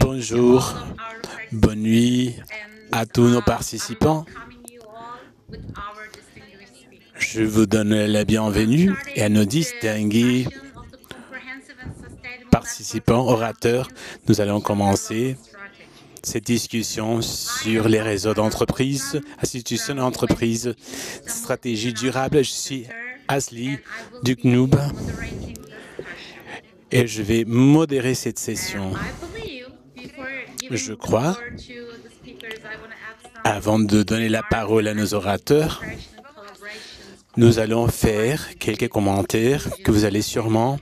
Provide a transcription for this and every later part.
Bonjour, bonne nuit à tous nos participants. Je vous donne la bienvenue et à nos distingués participants, orateurs. Nous allons commencer cette discussion sur les réseaux d'entreprises, institutions d'entreprise, stratégie durable. Je suis Asli du CNUB et je vais modérer cette session. Je crois, avant de donner la parole à nos orateurs, nous allons faire quelques commentaires que vous allez sûrement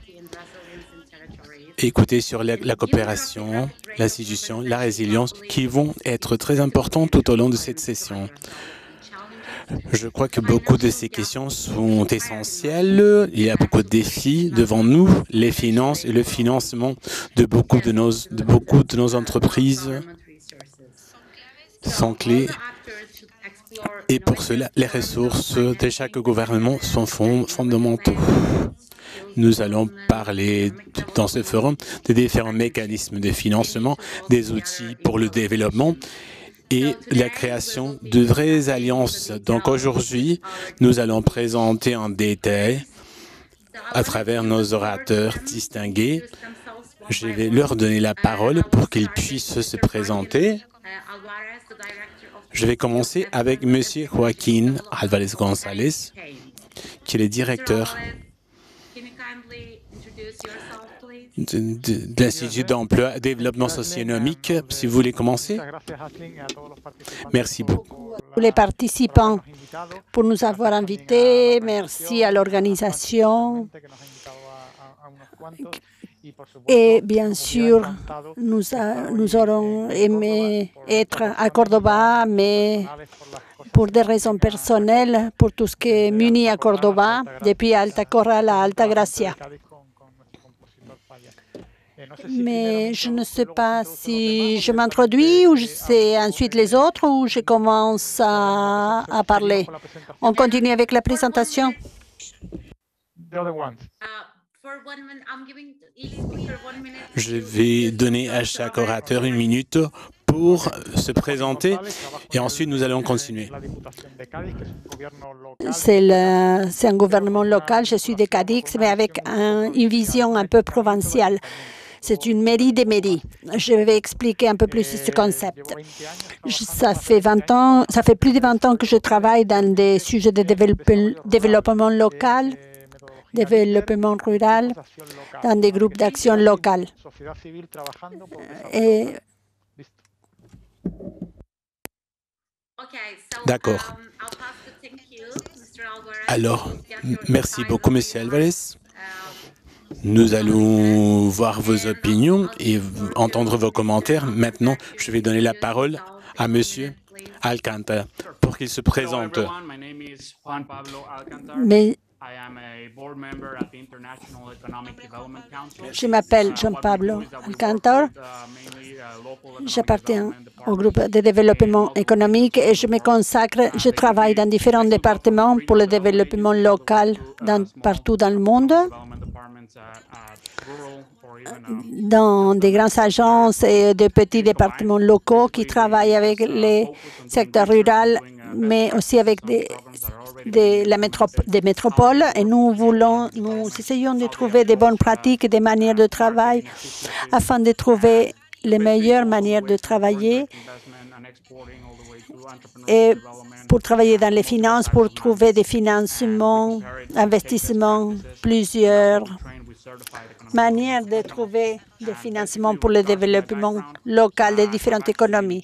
écouter sur la, coopération, l'institution, la résilience, qui vont être très importantes tout au long de cette session. Je crois que beaucoup de ces questions sont essentielles. Il y a beaucoup de défis devant nous. Les finances et le financement de beaucoup de nos, de nos entreprises sont clés. Et pour cela, les ressources de chaque gouvernement sont fondamentaux. Nous allons parler dans ce forum des différents mécanismes de financement, des outils pour le développement et la création de vraies alliances. Donc aujourd'hui, nous allons présenter en détail à travers nos orateurs distingués. Je vais leur donner la parole pour qu'ils puissent se présenter. Je vais commencer avec M. Joaquín Alvarez González, qui est le directeur de, l'Institut d'emploi développement socio-économique. Si vous voulez commencer. Merci beaucoup. Tous les participants pour nous avoir invités. Merci à l'organisation. Et bien sûr, nous, nous aurons aimé être à Cordoba, mais pour des raisons personnelles, pour tout ce qui est muni à Cordoba, depuis Alta Corral à Alta Gracia mais je ne sais pas si je m'introduis ou c'est ensuite les autres ou je commence à, à, parler. On continue avec la présentation. Je vais donner à chaque orateur une minute pour se présenter et ensuite nous allons continuer. C'est un gouvernement local, je suis de Cadix, mais avec une vision un peu provinciale. C'est une mairie des mairies. Je vais expliquer un peu plus ce concept. Ça fait 20 ans, ça fait plus de 20 ans que je travaille dans des sujets de développement local, développement rural, dans des groupes d'action locale. Et D'accord. Alors, merci beaucoup, Monsieur Alvarez. Nous allons voir vos opinions et entendre vos commentaires. Maintenant, je vais donner la parole à Monsieur Alcantara pour qu'il se présente. Mais je m'appelle Jean Pablo Alcantor. J'appartiens au groupe de développement économique et je me consacre, je travaille dans différents départements pour le développement local dans, partout dans le monde dans des grandes agences et de petits départements locaux qui travaillent avec les secteurs ruraux, mais aussi avec des, des, la des métropoles. Et nous voulons, nous essayons de trouver des bonnes pratiques, des manières de travail afin de trouver les meilleures manières de travailler et pour travailler dans les finances, pour trouver des financements, investissements, plusieurs manière de trouver des financements pour le développement local des différentes économies.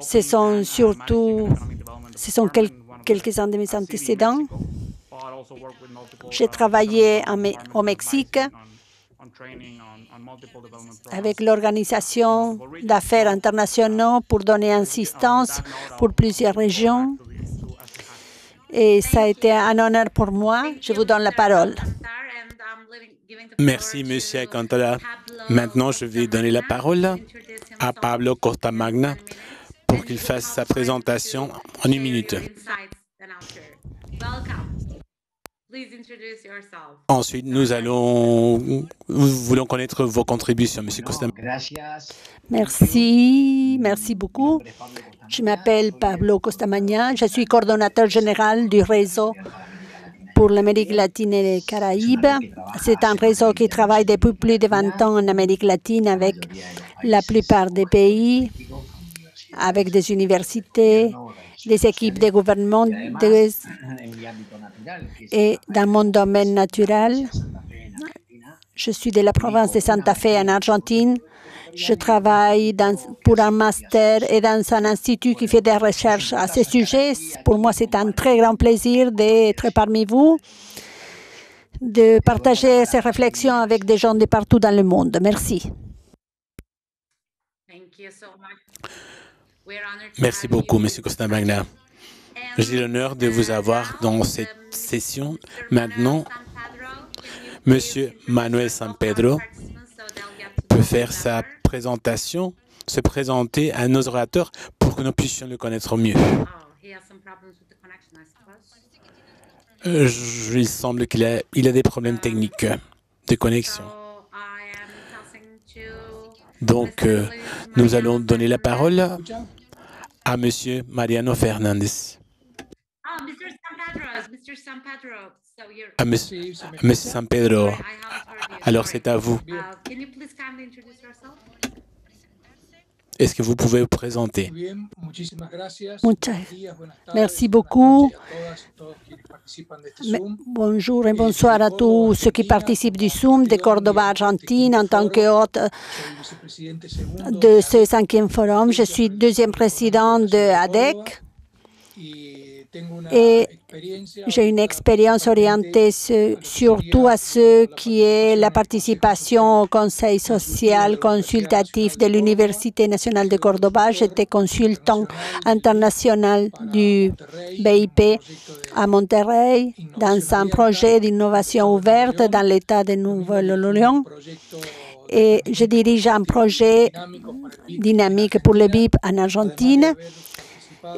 Ce sont surtout ce sont quelques-uns de mes antécédents. J'ai travaillé au Mexique avec l'Organisation d'affaires internationaux pour donner assistance pour plusieurs régions. Et ça a été un honneur pour moi. Je vous donne la parole. Merci, Monsieur Alcantara. Maintenant, je vais donner la parole à Pablo Cortamagna pour qu'il fasse sa présentation en une minute. Ensuite, nous allons, nous voulons connaître vos contributions, Monsieur Costa. Merci, merci beaucoup. Je m'appelle Pablo Costamagna, je suis coordonnateur général du réseau pour l'Amérique latine et les Caraïbes. C'est un réseau qui travaille depuis plus de 20 ans en Amérique latine avec la plupart des pays, avec des universités, des équipes de gouvernement et dans mon domaine naturel. Je suis de la province de Santa Fe en Argentine. Je travaille pour un master et dans un institut qui fait des recherches à ce sujet. Pour moi, c'est un très grand plaisir d'être parmi vous, de partager ces réflexions avec des gens de partout dans le monde. Merci. Merci beaucoup, Monsieur Costa Magna. J'ai l'honneur de vous avoir dans cette session. Maintenant, Monsieur Manuel San Pedro peut faire sa présentation, se présenter à nos orateurs pour que nous puissions le connaître mieux. Euh, il semble qu'il a, il a des problèmes techniques de connexion. Donc, euh, nous allons donner la parole à Monsieur Mariano Fernandez. À Monsieur, San Pedro. Alors, c'est à vous. Est-ce que vous pouvez vous présenter? Merci beaucoup. Bonjour et bonsoir à tous ceux qui participent du Zoom de Cordoba, Argentine, en tant que hôte de ce cinquième forum. Je suis deuxième président de ADEC et j'ai une expérience orientée surtout à ce qui est la participation au Conseil social consultatif de l'Université nationale de Cordoba. J'étais consultant international du BIP à Monterrey dans un projet d'innovation ouverte dans l'État de Nouvelle-Orléans et je dirige un projet dynamique pour le BIP en Argentine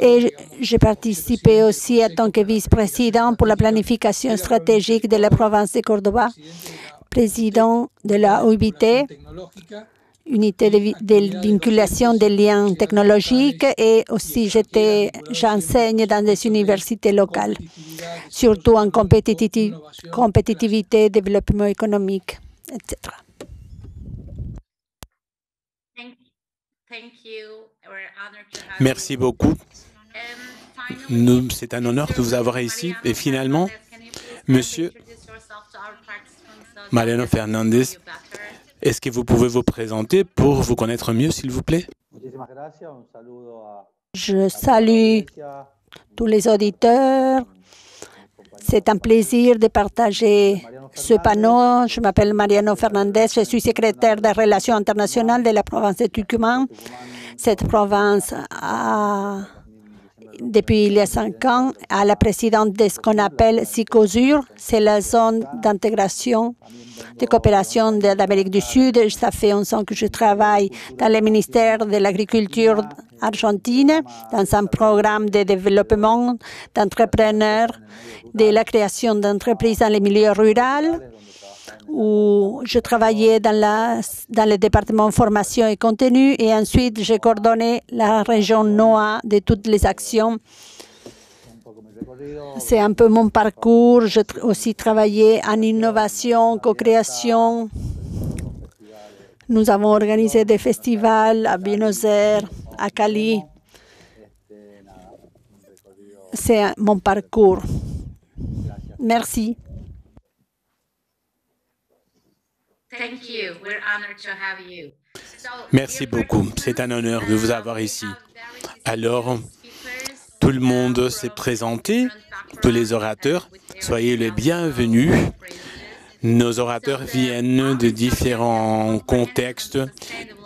et j'ai participé aussi en tant que vice-président pour la planification stratégique de la province de Cordoba, président de la OIBT, unité de, vinculation des liens technologiques, et aussi j'enseigne dans des universités locales, surtout en compétitivité, développement économique, etc. Merci beaucoup. C'est un honneur de vous avoir ici. Et finalement, Monsieur Mariano Fernandez, est-ce que vous pouvez vous présenter pour vous connaître mieux, s'il vous plaît? Je salue tous les auditeurs. C'est un plaisir de partager ce panneau. Je m'appelle Mariano Fernandez, je suis secrétaire des relations internationales de la province de Tucumán. Cette province a depuis il y a cinq ans à la présidente de ce qu'on appelle SICOSUR, c'est la zone d'intégration de coopération d'Amérique du Sud. Ça fait 11 ans que je travaille dans le ministère de l'Agriculture argentine, dans un programme de développement d'entrepreneurs, de la création d'entreprises dans les milieux ruraux où je travaillais dans, dans le département formation et contenu et ensuite j'ai coordonné la région NOA de toutes les actions. C'est un peu mon parcours. J'ai aussi travaillé en innovation, co-création. Nous avons organisé des festivals à Buenos Aires, à Cali. C'est mon parcours. Merci. Merci beaucoup. C'est un honneur de vous avoir ici. Alors, tout le monde s'est présenté, tous les orateurs. Soyez les bienvenus. Nos orateurs viennent de différents contextes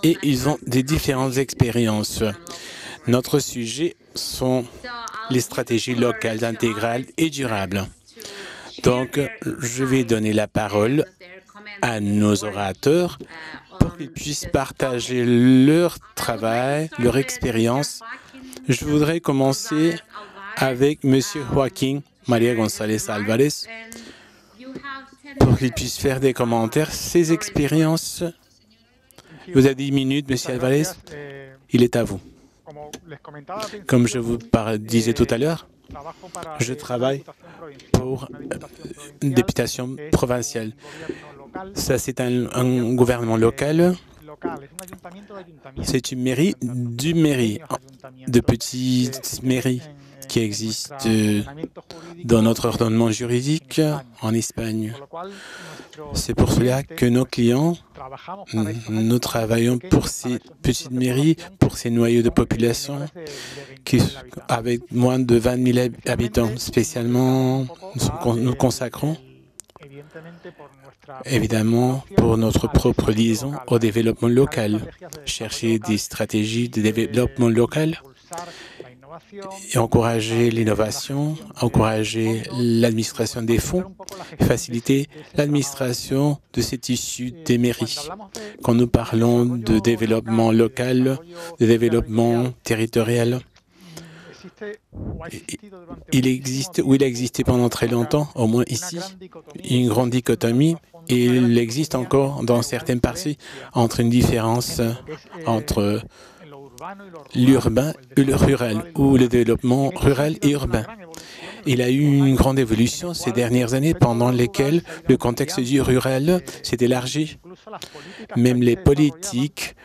et ils ont des différentes expériences. Notre sujet sont les stratégies locales intégrales et durables. Donc, je vais donner la parole à nos orateurs pour qu'ils puissent partager leur travail, leur expérience. Je voudrais commencer avec M. Joaquín María González Álvarez. Pour qu'ils puissent faire des commentaires. Ces expériences, vous avez 10 minutes, Monsieur Alvarez, il est à vous. Comme je vous disais tout à l'heure, je travaille pour une députation provinciale. Ça, c'est un, gouvernement local. C'est une mairie du mairie, de petites mairies qui existent dans notre ordonnement juridique en Espagne. C'est pour cela que nos clients, nous travaillons pour ces petites mairies, pour ces noyaux de population qui, avec moins de 20 000 habitants. Spécialement, nous consacrons évidemment pour notre propre liaison au développement local, chercher des stratégies de développement local et encourager l'innovation, encourager l'administration des fonds, faciliter l'administration de ces tissus des mairies. Quand nous parlons de développement local, de développement territorial, il existe, ou il a existé pendant très longtemps, au moins ici, une grande dichotomie, et il existe encore dans certaines parties entre une différence entre l'urbain le rural, ou le développement rural et urbain. Il a eu une grande évolution ces dernières années pendant lesquelles le contexte du rural s'est élargi. Même les politiques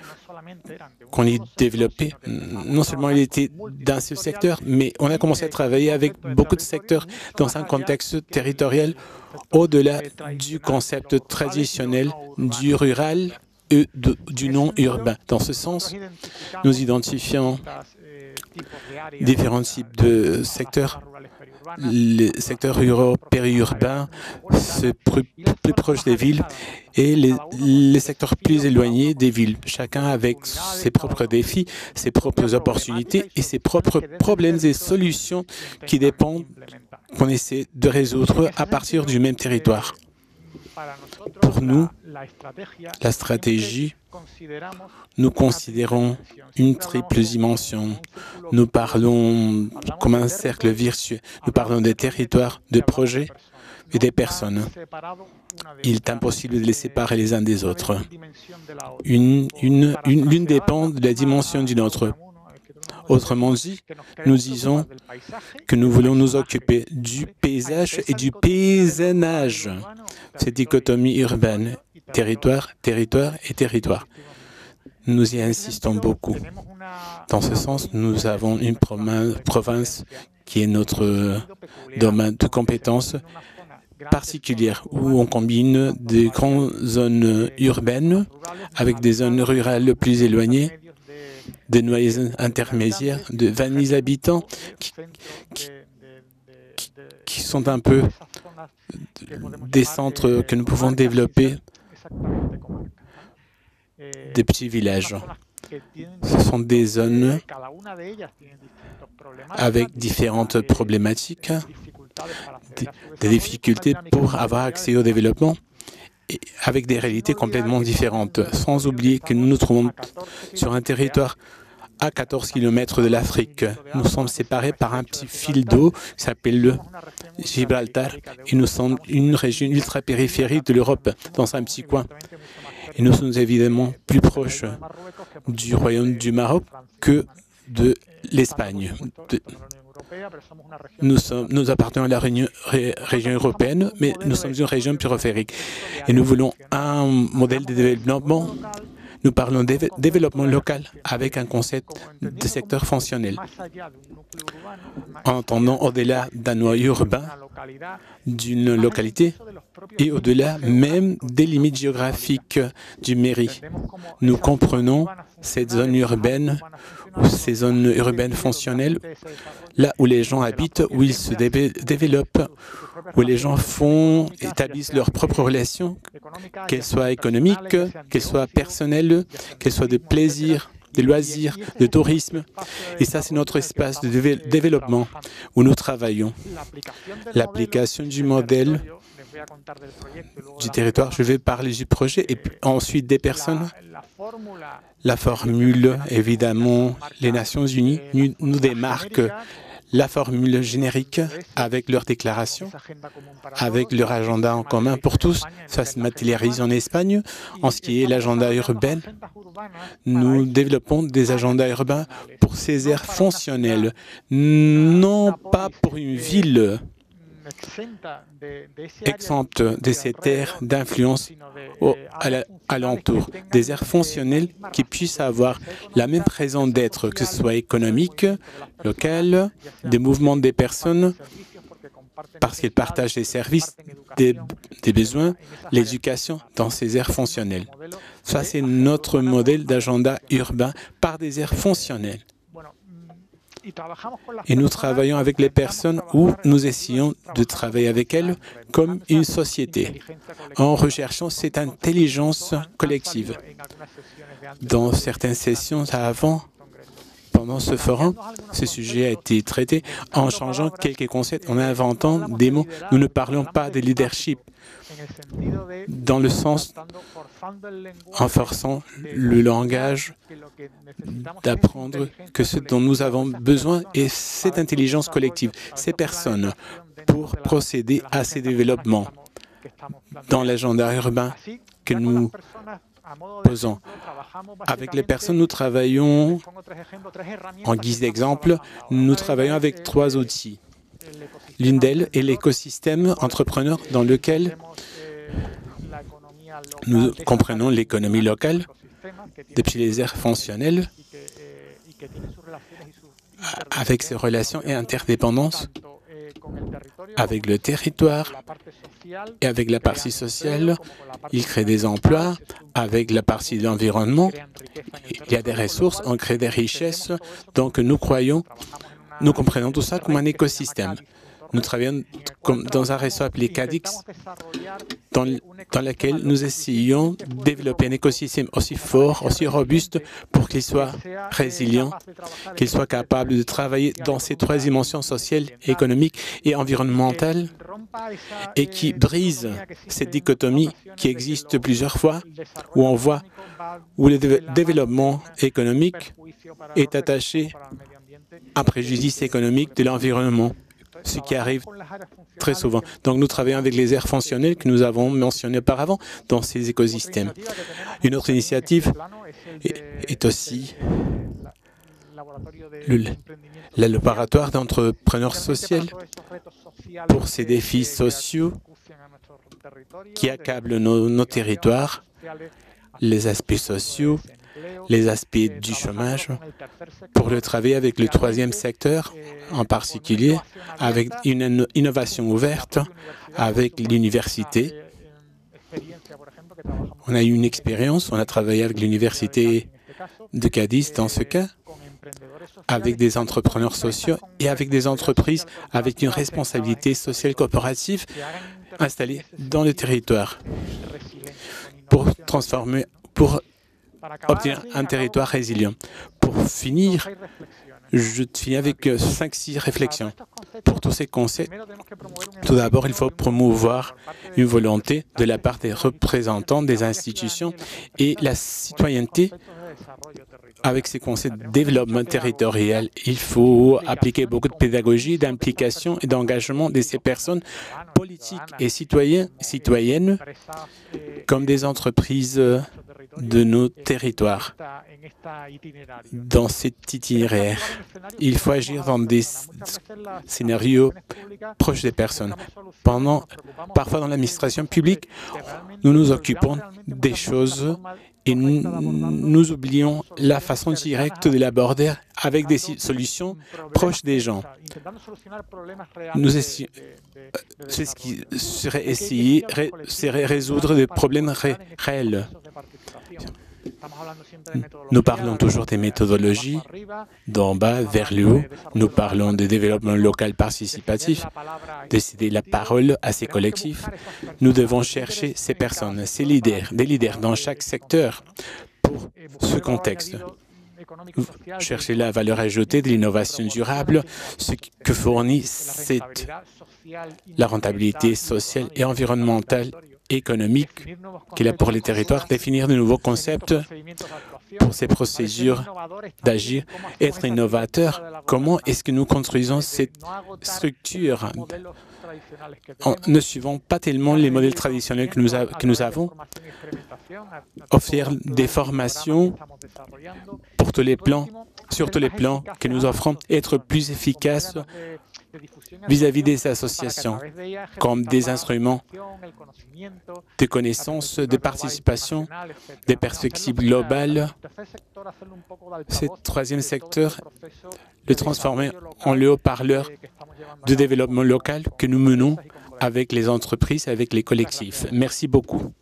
qu'on y développait, non seulement il était dans ce secteur, mais on a commencé à travailler avec beaucoup de secteurs dans un contexte territorial au-delà du concept traditionnel du rural du non urbain. Dans ce sens, nous identifions différents types de secteurs. Les secteurs ruraux périurbains, c'est plus, proche des villes, et les, secteurs plus éloignés des villes, chacun avec ses propres défis, ses propres opportunités et ses propres problèmes et solutions qui dépendent qu'on essaie de résoudre à partir du même territoire. Pour nous, la stratégie, nous considérons une triple dimension. Nous parlons comme un cercle virtueux. Nous parlons des territoires, des projets et des personnes. Il est impossible de les séparer les uns des autres. L'une une, une, dépend de la dimension d'une autre. Autrement dit, nous disons que nous voulons nous occuper du paysage et du paysannage, cette dichotomie urbaine, territoire, territoire et territoire. Nous y insistons beaucoup. Dans ce sens, nous avons une province qui est notre domaine de compétences particulière où on combine des grandes zones urbaines avec des zones rurales plus éloignées des noyaux intermédiaires de 20 000 habitants qui, sont un peu des centres que nous pouvons développer, des petits villages. Ce sont des zones avec différentes problématiques, des difficultés pour avoir accès au développement avec des réalités complètement différentes, sans oublier que nous nous trouvons sur un territoire à 14 km de l'Afrique. Nous sommes séparés par un petit fil d'eau qui s'appelle le Gibraltar et nous sommes une région ultra-périphérique de l'Europe, dans un petit coin. Et nous sommes évidemment plus proches du royaume du Maroc que de l'Espagne. Nous, appartenons à la région, européenne, mais nous sommes une région périphérique. Et nous voulons un modèle de développement nous parlons de développement local avec un concept de secteur fonctionnel. En entendant au-delà d'un noyau urbain, d'une localité et au-delà même des limites géographiques du mairie. Nous comprenons cette zone urbaine ces zones urbaines fonctionnelles, là où les gens habitent, où ils se développent, où les gens font, établissent leurs propres relations, qu'elles soient économiques, qu'elles soient personnelles, qu'elles soient de plaisir, de loisirs, de tourisme. Et ça, c'est notre espace de développement où nous travaillons. L'application du modèle du territoire, je vais parler du projet et ensuite des personnes. La formule, évidemment, les Nations Unies nous démarquent la formule générique avec leur déclaration, avec leur agenda en commun pour tous. Ça se matérialise en Espagne. En ce qui est l'agenda urbain, nous développons des agendas urbains pour ces aires fonctionnelles, non pas pour une ville exempte de ces terres d'influence alentour, des aires fonctionnelles qui puissent avoir la même raison d'être, que ce soit économique, local, des mouvements des personnes, parce qu'ils partagent les services, des, des besoins, l'éducation dans ces aires fonctionnelles. Ça, c'est notre modèle d'agenda urbain par des aires fonctionnelles. Et nous travaillons avec les personnes où nous essayons de travailler avec elles comme une société, en recherchant cette intelligence collective. Dans certaines sessions avant, pendant ce forum, ce sujet a été traité en changeant quelques concepts, en inventant des mots. Nous ne parlons pas de leadership dans le sens en forçant le langage d'apprendre que ce dont nous avons besoin est cette intelligence collective, ces personnes, pour procéder à ces développements dans l'agenda urbain que nous posons. Avec les personnes, nous travaillons, en guise d'exemple, nous travaillons avec trois outils. L'une d'elles est l'écosystème entrepreneur dans lequel nous comprenons l'économie locale depuis les aires fonctionnelles avec ses relations et interdépendances avec le territoire et avec la partie sociale. Il crée des emplois avec la partie de l'environnement. Il y a des ressources, on crée des richesses. Donc nous croyons, nous comprenons tout ça comme un écosystème. Nous travaillons dans un réseau appelé CADIX, dans, dans lequel nous essayons de développer un écosystème aussi fort, aussi robuste, pour qu'il soit résilient, qu'il soit capable de travailler dans ces trois dimensions sociales, économiques et environnementales, et qui brise cette dichotomie qui existe plusieurs fois, où on voit où le développement économique est attaché à préjudice économique de l'environnement ce qui arrive très souvent. Donc nous travaillons avec les aires fonctionnelles que nous avons mentionnées auparavant dans ces écosystèmes. Une autre initiative est, aussi le, laboratoire d'entrepreneurs sociaux pour ces défis sociaux qui accablent nos territoires, les aspects sociaux, les aspects du chômage, pour le travail avec le troisième secteur, en particulier avec une innovation ouverte avec l'université. On a eu une expérience, on a travaillé avec l'université de Cadiz dans ce cas, avec des entrepreneurs sociaux et avec des entreprises avec une responsabilité sociale coopérative installées dans le territoire pour transformer, pour obtenir un territoire résilient. Pour finir, je finis avec 5-6 réflexions. Pour tous ces concepts, tout d'abord, il faut promouvoir une volonté de la part des représentants des institutions et la citoyenneté avec ces concepts de développement territorial. Il faut appliquer beaucoup de pédagogie, d'implication et d'engagement de ces personnes politiques et citoyens, citoyennes comme des entreprises de nos territoires. Dans cet itinéraire, il faut agir dans des scénarios proches des personnes. Pendant, parfois dans l'administration publique, nous nous occupons des choses et nous, oublions la façon directe de l'aborder avec des solutions proches des gens. Nous c'est ce qui serait essayer, serait résoudre des problèmes réels. Nous parlons toujours des méthodologies d'en bas vers le haut. Nous parlons de développement local participatif, de céder la parole à ces collectifs. Nous devons chercher ces personnes, ces leaders, des leaders dans chaque secteur pour ce contexte chercher la valeur ajoutée de l'innovation durable, ce que fournit cette, la rentabilité sociale et environnementale économique qu'il a pour les territoires, définir de nouveaux concepts pour ces procédures d'agir, être innovateur. Comment est-ce que nous construisons cette structure? En ne suivant pas tellement les modèles traditionnels que nous, avons, offrir des formations pour tous les plans, sur tous les plans que nous offrons, être plus efficaces vis-à-vis des associations, comme des instruments de connaissances, de participation, des perspectives globales. Ce troisième secteur, le transformer en le haut-parleur de développement local que nous menons avec les entreprises, avec les collectifs. Merci beaucoup.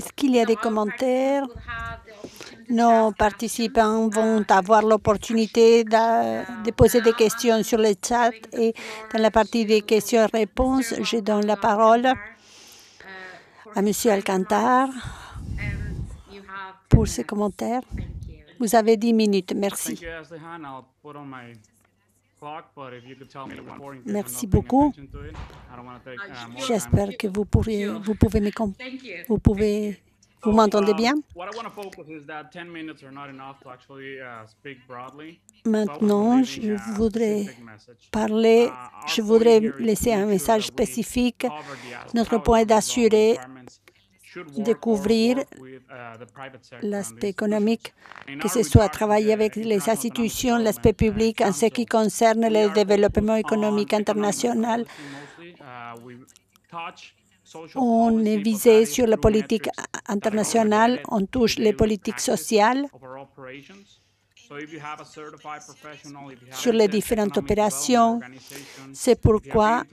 Est-ce qu'il y a des commentaires? Nos participants vont avoir l'opportunité de, poser des questions sur le chat et dans la partie des questions-réponses, je donne la parole à M. Alcantar pour ses commentaires. Vous avez dix minutes. Merci. Merci beaucoup. J'espère que vous, pourriez, vous pouvez me vous pouvez vous m'entendez bien? Maintenant, je voudrais parler, je voudrais laisser un message spécifique. Notre point est d'assurer découvrir l'aspect économique, que ce soit travailler avec les institutions, l'aspect public en ce qui concerne le développement économique international. On est visé sur la politique internationale, on touche les politiques sociales sur les différentes opérations. C'est pourquoi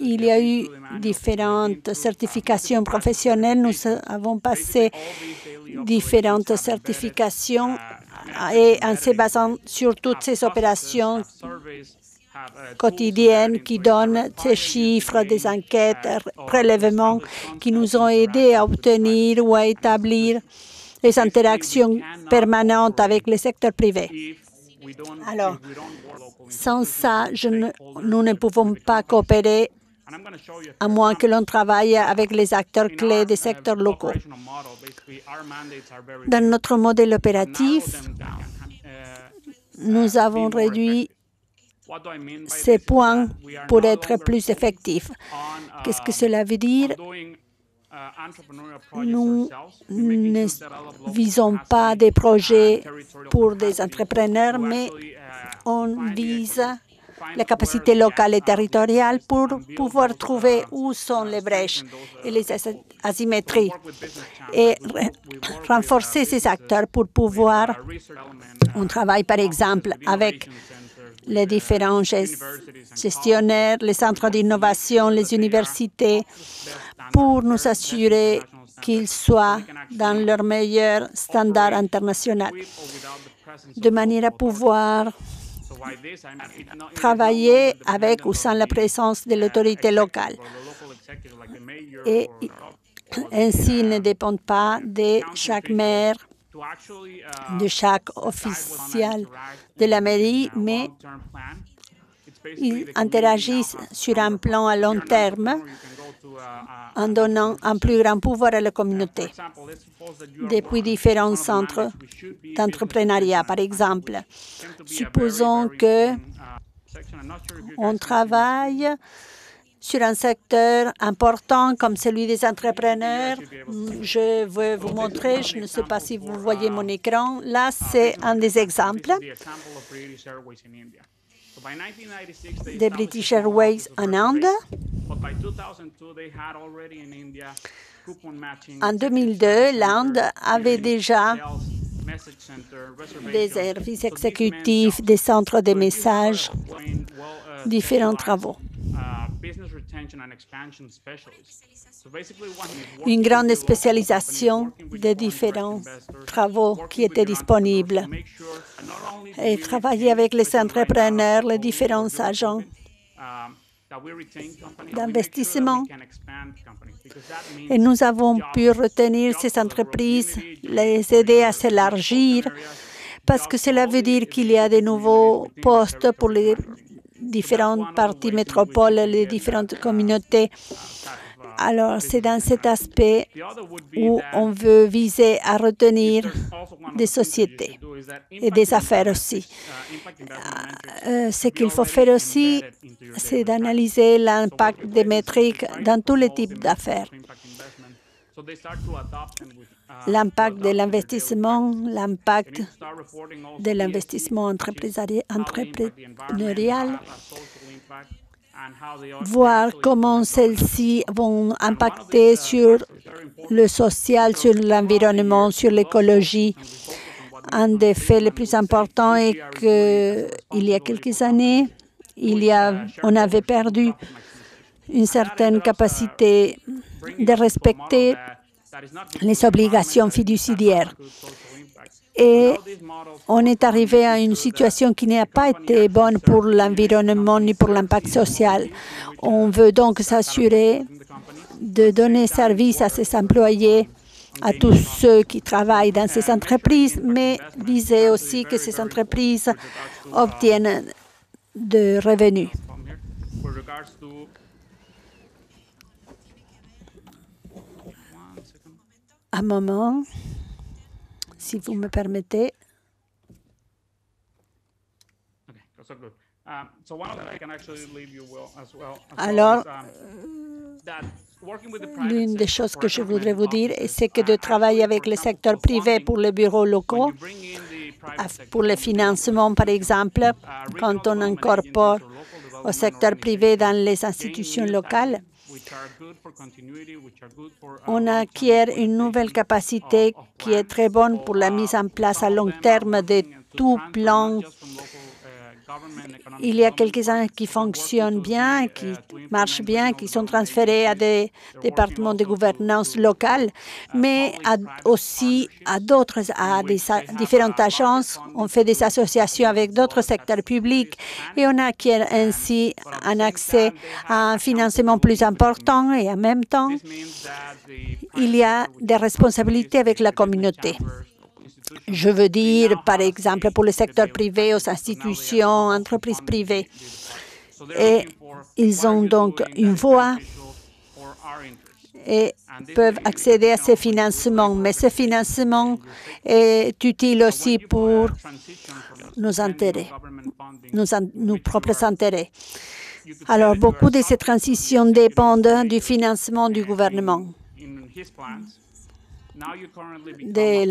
il y a eu différentes certifications professionnelles. Nous avons passé différentes certifications uh, et en se basant sur toutes ces opérations quotidiennes qui donnent ces chiffres des enquêtes, prélèvements qui nous ont aidés à obtenir ou à établir les interactions permanentes avec le secteur privé. Alors, sans ça, nous ne pouvons pas coopérer à moins que l'on travaille avec les acteurs clés des secteurs locaux. Dans notre modèle opératif, nous avons réduit ces points pour être plus effectifs. Qu'est-ce que cela veut dire? nous ne visons pas des projets pour des entrepreneurs, mais on vise la capacité locale et territoriale pour pouvoir trouver où sont les brèches et les asymétries et renforcer ces acteurs pour pouvoir. On travaille par exemple avec les différents gestionnaires, les centres d'innovation, les universités, pour nous assurer qu'ils soient dans leur meilleur standard international, de manière à pouvoir travailler avec ou sans la présence de l'autorité locale. Et ainsi ne dépendent pas de chaque maire, de chaque officiel de la mairie, mais ils interagissent sur un plan à long terme en donnant un plus grand pouvoir à la communauté. Depuis différents centres d'entrepreneuriat, par exemple. Supposons que on travaille sur un secteur important comme celui des entrepreneurs. Je vais vous montrer, je ne sais pas si vous voyez mon écran. Là, c'est un des exemples des British Airways en Inde. En 2002, l'Inde avait déjà des services exécutifs, des centres de messages, différents travaux. Une grande spécialisation des différents travaux qui étaient disponibles. et travailler avec les entrepreneurs, les différents agents d'investissement. Et nous avons pu retenir ces entreprises, les aider à s'élargir parce que cela veut dire qu'il y a de nouveaux postes pour les différentes parties métropoles, les différentes communautés. Alors, c'est dans cet aspect où on veut viser à retenir des sociétés et des affaires aussi. Euh, ce qu'il faut faire aussi, c'est d'analyser l'impact des métriques dans tous les types d'affaires. L'impact de l'investissement, l'impact de l'investissement entrepreneurial, voir comment celles-ci vont impacter sur le social, sur l'environnement, sur l'écologie. Un des faits les plus importants est qu'il y a quelques années, il y a, on avait perdu une certaine capacité de respecter les obligations fiduciaires. Et on est arrivé à une situation qui n'a pas été bonne pour l'environnement ni pour l'impact social. On veut donc s'assurer de donner service à ces employés, à tous ceux qui travaillent dans ces entreprises, mais viser aussi que ces entreprises obtiennent de revenus. Un moment si vous me permettez. Alors, l'une des choses que je voudrais vous dire, c'est que de travailler avec le secteur privé pour les bureaux locaux, pour le financement, par exemple, uh, quand on incorpore au secteur privé dans les institutions locales, on acquiert une nouvelle capacité qui est très bonne pour la mise en place à long terme de tout plan il y a quelques-uns qui fonctionnent bien, qui marchent bien, qui sont transférés à des départements de gouvernance locale, mais aussi à d'autres, à différentes agences. On fait des associations avec d'autres secteurs publics et on acquiert ainsi un accès à un financement plus important et en même temps, il y a des responsabilités avec la communauté. Je veux dire, par exemple, pour le secteur privé, aux institutions, entreprises privées. Et ils ont donc une voix et peuvent accéder à ces financements. Mais ce financement est utile aussi pour nos intérêts, nos, nos propres intérêts. Alors, beaucoup de ces transitions dépendent du financement du gouvernement de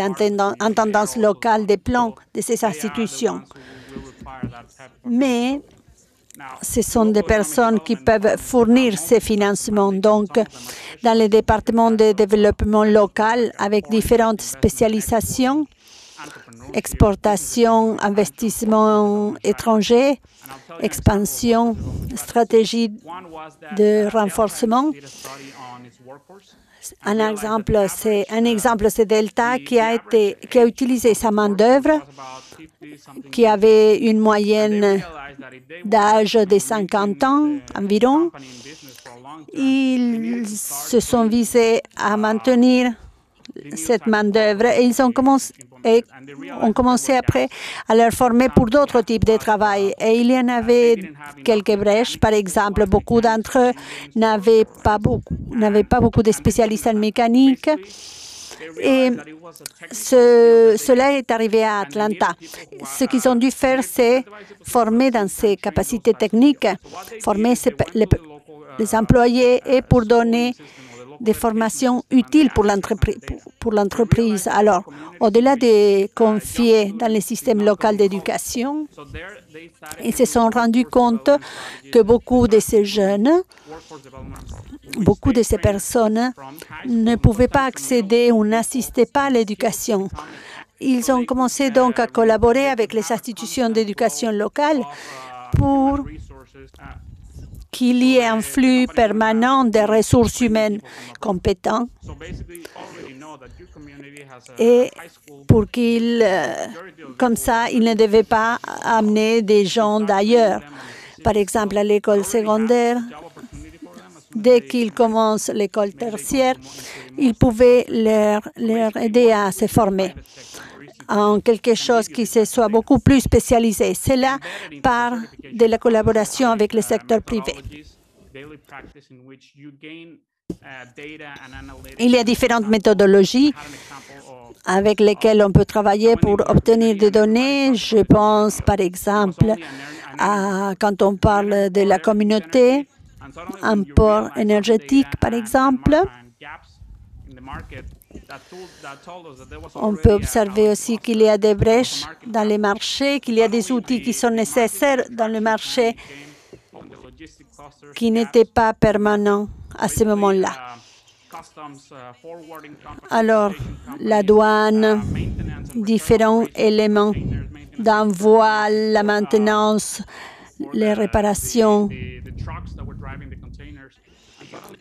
l'intendance locale des plans de ces institutions. Mais ce sont des personnes qui peuvent fournir ces financements. Donc, dans les départements de développement local, avec différentes spécialisations, exportation, investissement étranger, expansion, stratégie de renforcement, un exemple, c'est un exemple, c'est Delta qui a été qui a utilisé sa main d'œuvre, qui avait une moyenne d'âge de 50 ans environ. Ils se sont visés à maintenir cette main d'œuvre et ils ont commencé et ont commencé après à leur former pour d'autres types de travail. Et il y en avait quelques brèches. Par exemple, beaucoup d'entre eux n'avaient pas beaucoup, n'avaient pas beaucoup de spécialistes en mécanique. Et cela est arrivé à Atlanta. Ce qu'ils ont dû faire, c'est former dans ces capacités techniques, former les employés et pour donner des formations utiles pour l'entreprise. Alors, au-delà de confier dans le système local d'éducation, ils se sont rendus compte que beaucoup de ces jeunes, beaucoup de ces personnes ne pouvaient pas accéder ou n'assistaient pas à l'éducation. Ils ont commencé donc à collaborer avec les institutions d'éducation locales pour qu'il y ait un flux permanent de ressources humaines compétentes et pour qu'il, euh, comme ça, il ne devait pas amener des gens d'ailleurs. Par exemple, à l'école secondaire, dès qu'ils commencent l'école tertiaire, il pouvait leur, leur aider à se former. En quelque chose qui se soit beaucoup plus spécialisé. C'est là par de la collaboration avec le secteur privé. Il y a différentes méthodologies avec lesquelles on peut travailler pour obtenir des données. Je pense par exemple à quand on parle de la communauté, un port énergétique par exemple. On peut observer aussi qu'il y a des brèches dans les marchés, qu'il y a des outils qui sont nécessaires dans le marché qui n'étaient pas permanents à ce moment-là. Alors, la douane, différents éléments d'envoi, la maintenance, les réparations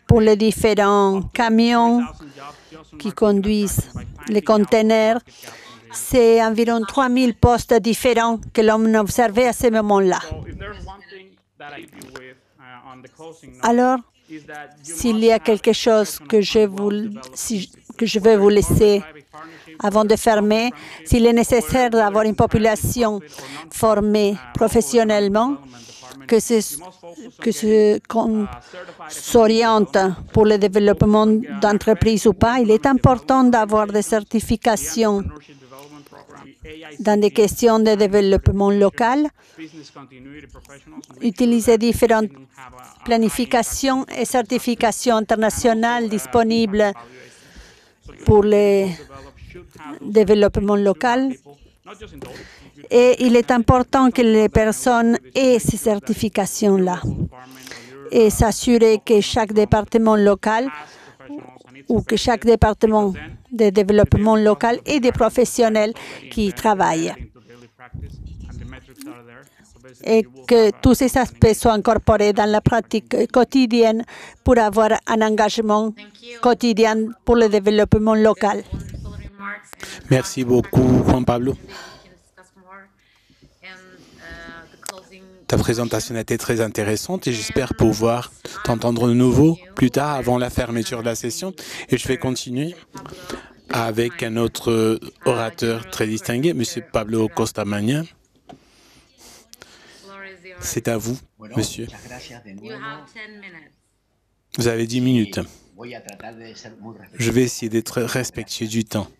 pour les différents camions qui conduisent les conteneurs. C'est environ 3000 postes différents que l'on observait à ce moment-là. Alors, s'il y a quelque chose que je, vous, que je veux vous laisser avant de fermer, s'il est nécessaire d'avoir une population formée professionnellement, que qu'on s'oriente pour le développement d'entreprises ou pas, il est important d'avoir des certifications dans des questions de développement local, utiliser différentes planifications et certifications internationales disponibles pour le développement local. Et il est important que les personnes aient ces certifications-là et s'assurer que chaque département local ou que chaque département de développement local ait des professionnels qui y travaillent et que tous ces aspects soient incorporés dans la pratique quotidienne pour avoir un engagement quotidien pour le développement local. Merci beaucoup, Juan Pablo. Ta présentation a été très intéressante et j'espère pouvoir t'entendre de nouveau plus tard avant la fermeture de la session. Et je vais continuer avec un autre orateur très distingué, M. Pablo Costamagna. C'est à vous, monsieur. Vous avez dix minutes. Je vais essayer d'être respectueux du temps.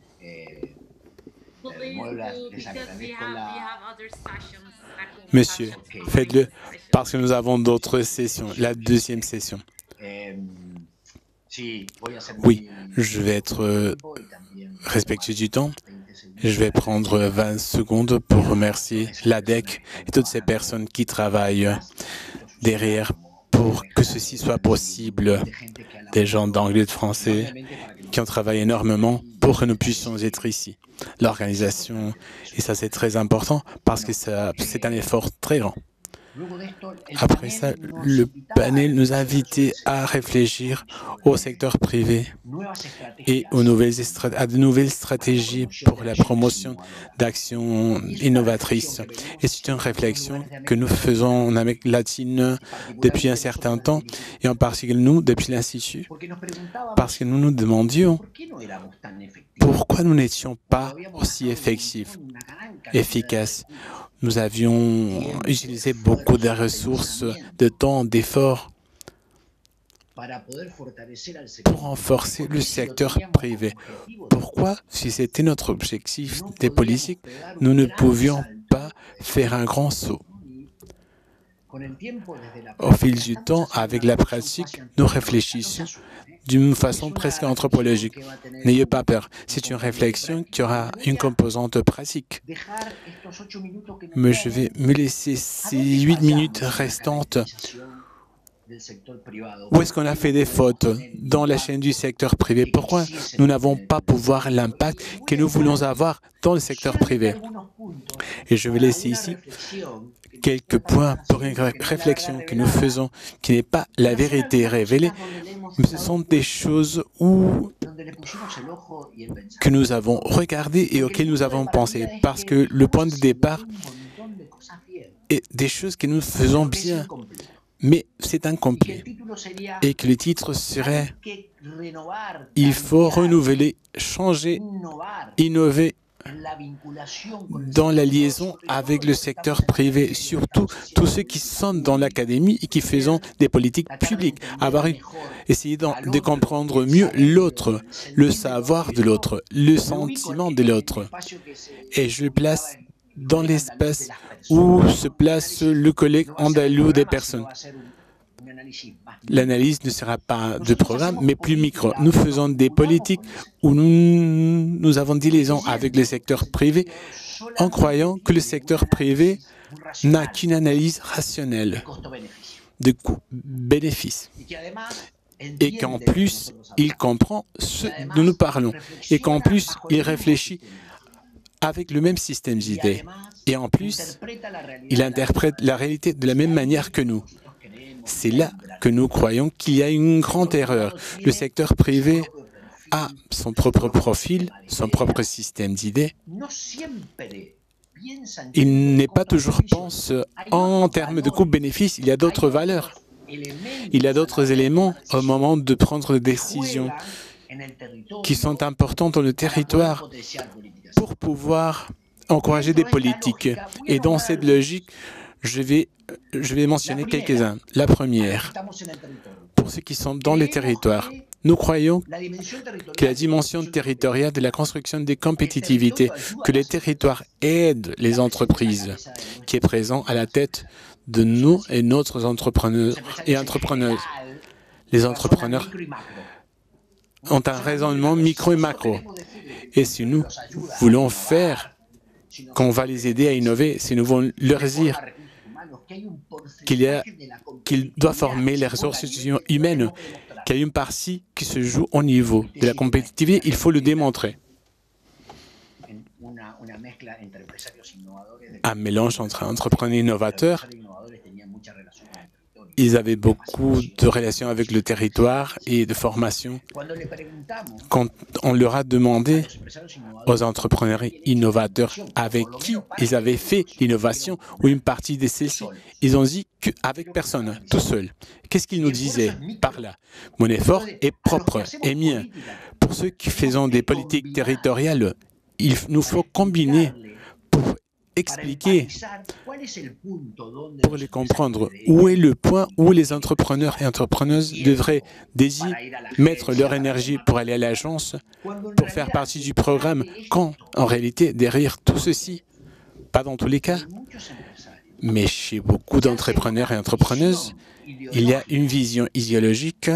Monsieur, faites-le parce que nous avons d'autres sessions, la deuxième session. Oui, je vais être euh, respectueux du temps. Je vais prendre 20 secondes pour remercier l'ADEC et toutes ces personnes qui travaillent derrière pour que ceci soit possible. Des gens d'anglais et de français qui ont travaillé énormément pour que nous puissions être ici. L'organisation, et ça c'est très important parce que c'est un effort très grand. Après ça, le panel nous a invités à réfléchir au secteur privé et aux nouvelles à de nouvelles stratégies pour la promotion d'actions innovatrices. Et c'est une réflexion que nous faisons en Amérique latine depuis un certain temps, et en particulier nous, depuis l'Institut, parce que nous nous demandions pourquoi nous n'étions pas aussi effectifs, efficaces nous avions utilisé beaucoup de ressources, de temps, d'efforts pour renforcer le secteur privé. Pourquoi, si c'était notre objectif des politiques, nous ne pouvions pas faire un grand saut? Au fil du temps, avec la pratique, nous réfléchissons d'une façon presque anthropologique. N'ayez pas peur, c'est une réflexion qui aura une composante pratique. Mais je vais me laisser ces huit minutes restantes. Où est-ce qu'on a fait des fautes dans la chaîne du secteur privé? Pourquoi nous n'avons pas pouvoir l'impact que nous voulons avoir dans le secteur privé? Et je vais laisser ici quelques points pour une réflexion que nous faisons, qui n'est pas la vérité révélée, ce sont des choses où, que nous avons regardées et auxquelles nous avons pensé, parce que le point de départ est des choses que nous faisons bien, mais c'est incomplet. Et que le titre serait Il faut renouveler, changer, innover dans la liaison avec le secteur privé, surtout tous ceux qui sont dans l'académie et qui faisons des politiques publiques. Avoir essayé de comprendre mieux l'autre, le savoir de l'autre, le sentiment de l'autre. Et je place dans l'espace où se place le collègue andalou des personnes. L'analyse ne sera pas de programme, mais plus micro. Nous faisons des politiques où nous, nous avons des liaisons avec le secteur privé en croyant que le secteur privé n'a qu'une analyse rationnelle de coût-bénéfice et qu'en plus, il comprend ce dont nous parlons et qu'en plus, il réfléchit avec le même système d'idées. Et en plus, il interprète la réalité de la même manière que nous. C'est là que nous croyons qu'il y a une grande erreur. Le secteur privé a son propre profil, son propre système d'idées. Il n'est pas toujours pense en termes de coût-bénéfice, il y a d'autres valeurs. Il y a d'autres éléments au moment de prendre des décisions qui sont importants dans le territoire pour pouvoir encourager des politiques. Et dans cette logique, je vais, je vais mentionner quelques-uns. La première, pour ceux qui sont dans les territoires, nous croyons que la dimension territoriale de la construction des compétitivités, que les territoires aident les entreprises, qui est présent à la tête de nous et notre entrepreneurs. et entrepreneuses. Les entrepreneurs ont un raisonnement micro et macro. Et si nous voulons faire qu'on va les aider à innover, si nous voulons leur dire qu'il doit former les ressources humaines, qu'il y a une partie qui se joue au niveau de la compétitivité, il faut le démontrer. Un mélange entre entrepreneurs innovateurs ils avaient beaucoup de relations avec le territoire et de formation. Quand on leur a demandé aux entrepreneurs innovateurs avec qui ils avaient fait l'innovation ou une partie de celles-ci, ils ont dit qu'avec personne, tout seul. Qu'est-ce qu'ils nous disaient par là? Mon effort est propre et mien. Pour ceux qui faisons des politiques territoriales, il nous faut combiner pour expliquer pour les comprendre où est le point où les entrepreneurs et entrepreneuses devraient mettre leur énergie pour aller à l'agence, pour faire partie du programme, quand en réalité derrière tout ceci, pas dans tous les cas, mais chez beaucoup d'entrepreneurs et entrepreneuses, il y a une vision idéologique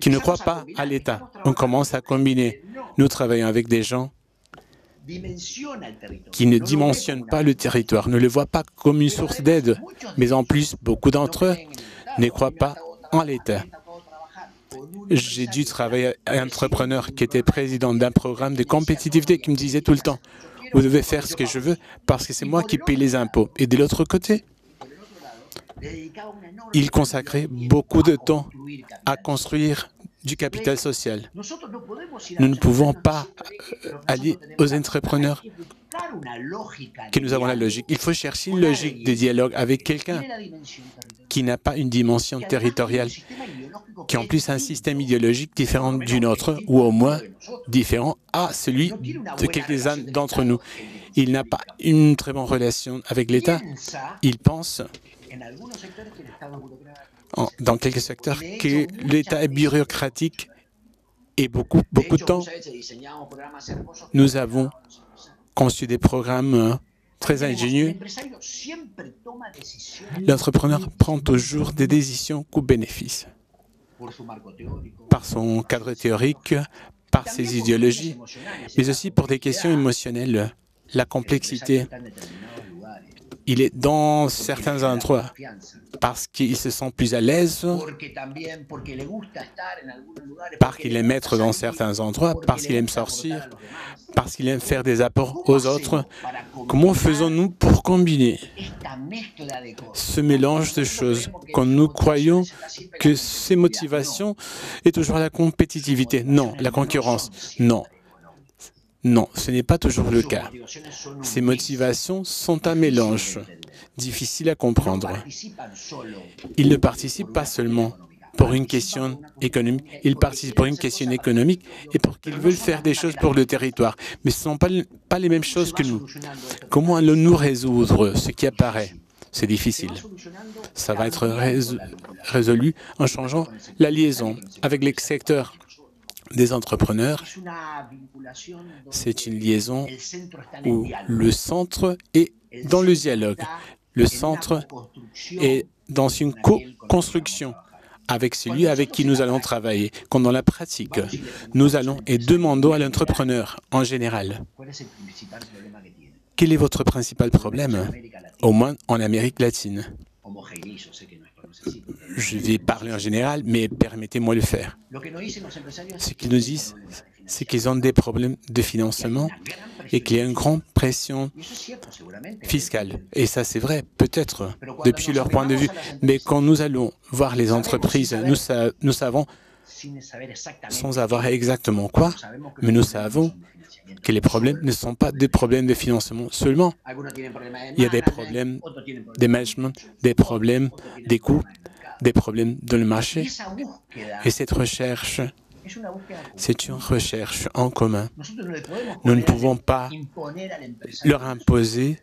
qui ne croit pas à l'État. On commence à combiner. Nous travaillons avec des gens qui ne dimensionnent pas le territoire, ne le voient pas comme une source d'aide, mais en plus, beaucoup d'entre eux ne croient pas en l'État. J'ai dû travailler avec un entrepreneur qui était président d'un programme de compétitivité qui me disait tout le temps, vous devez faire ce que je veux parce que c'est moi qui paye les impôts. Et de l'autre côté, il consacrait beaucoup de temps à construire du capital social. Nous ne pouvons pas euh, aller aux entrepreneurs que nous avons la logique. Il faut chercher une logique de dialogue avec quelqu'un qui n'a pas une dimension territoriale, qui a en plus un système idéologique différent du nôtre, ou au moins différent à celui de quelques-uns d'entre nous. Il n'a pas une très bonne relation avec l'État. Il pense dans quelques secteurs que l'État est bureaucratique et beaucoup, beaucoup de temps, nous avons conçu des programmes euh, très ingénieux. L'entrepreneur prend toujours des décisions coût-bénéfice par son cadre théorique, par ses idéologies, mais aussi pour des questions émotionnelles, la complexité il est dans certains endroits parce qu'il se sent plus à l'aise, parce qu'il aime être dans certains endroits, parce qu'il aime sortir, parce qu'il aime faire des apports aux autres. Comment faisons-nous pour combiner ce mélange de choses quand nous croyons que ces motivations est toujours la compétitivité Non, la concurrence. Non, non, ce n'est pas toujours le cas. Ces motivations sont un mélange, difficile à comprendre. Ils ne participent pas seulement pour une question économique, ils participent pour une question économique et pour qu'ils veulent faire des choses pour le territoire. Mais ce ne sont pas, pas les mêmes choses que nous. Comment allons-nous résoudre ce qui apparaît? C'est difficile. Ça va être résolu en changeant la liaison avec les secteurs des entrepreneurs. C'est une liaison où le centre est dans le dialogue. Le centre est dans une co-construction avec celui avec qui nous allons travailler. Quand dans la pratique, nous allons et demandons à l'entrepreneur en général, quel est votre principal problème, au moins en Amérique latine Je vais parler en général, mais permettez-moi de le faire. Ce qu'ils nous disent, c'est qu'ils ont des problèmes de financement et qu'il y a une grande pression fiscale. Et ça, c'est vrai, peut-être, depuis leur point de vue. Mais quand nous allons voir les entreprises, nous, nous savons, sans avoir exactement quoi, mais nous savons que les problèmes ne sont pas des problèmes de financement seulement. Il y a des problèmes de management, des problèmes des coûts, des problèmes dans le marché. Et cette recherche c'est une recherche en commun. Nous ne pouvons pas leur imposer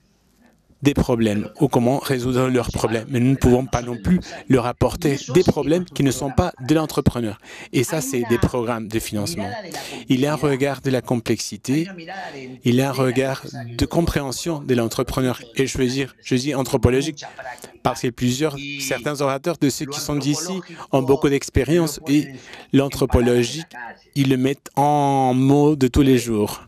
des problèmes ou comment résoudre leurs problèmes. Mais nous ne pouvons pas non plus leur apporter des problèmes qui ne sont pas de l'entrepreneur. Et ça, c'est des programmes de financement. Il y a un regard de la complexité, il y a un regard de compréhension de l'entrepreneur. Et je veux dire, je dis anthropologique parce que plusieurs, certains orateurs de ceux qui sont d'ici ont beaucoup d'expérience et l'anthropologique, ils le mettent en mots de tous les jours.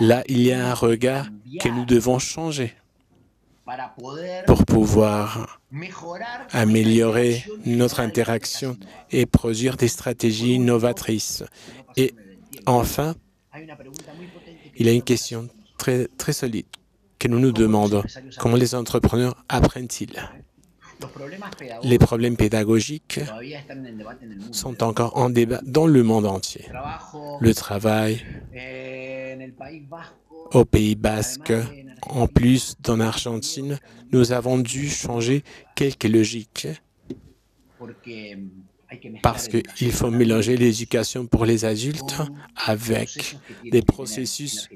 Là, il y a un regard que nous devons changer pour pouvoir améliorer notre interaction et produire des stratégies novatrices. Et enfin, il y a une question très, très solide que nous nous demandons. Comment les entrepreneurs apprennent-ils? Les problèmes pédagogiques sont encore en débat dans le monde entier. Le travail au Pays basque, en plus dans Argentine, nous avons dû changer quelques logiques parce qu'il faut mélanger l'éducation pour les adultes avec des processus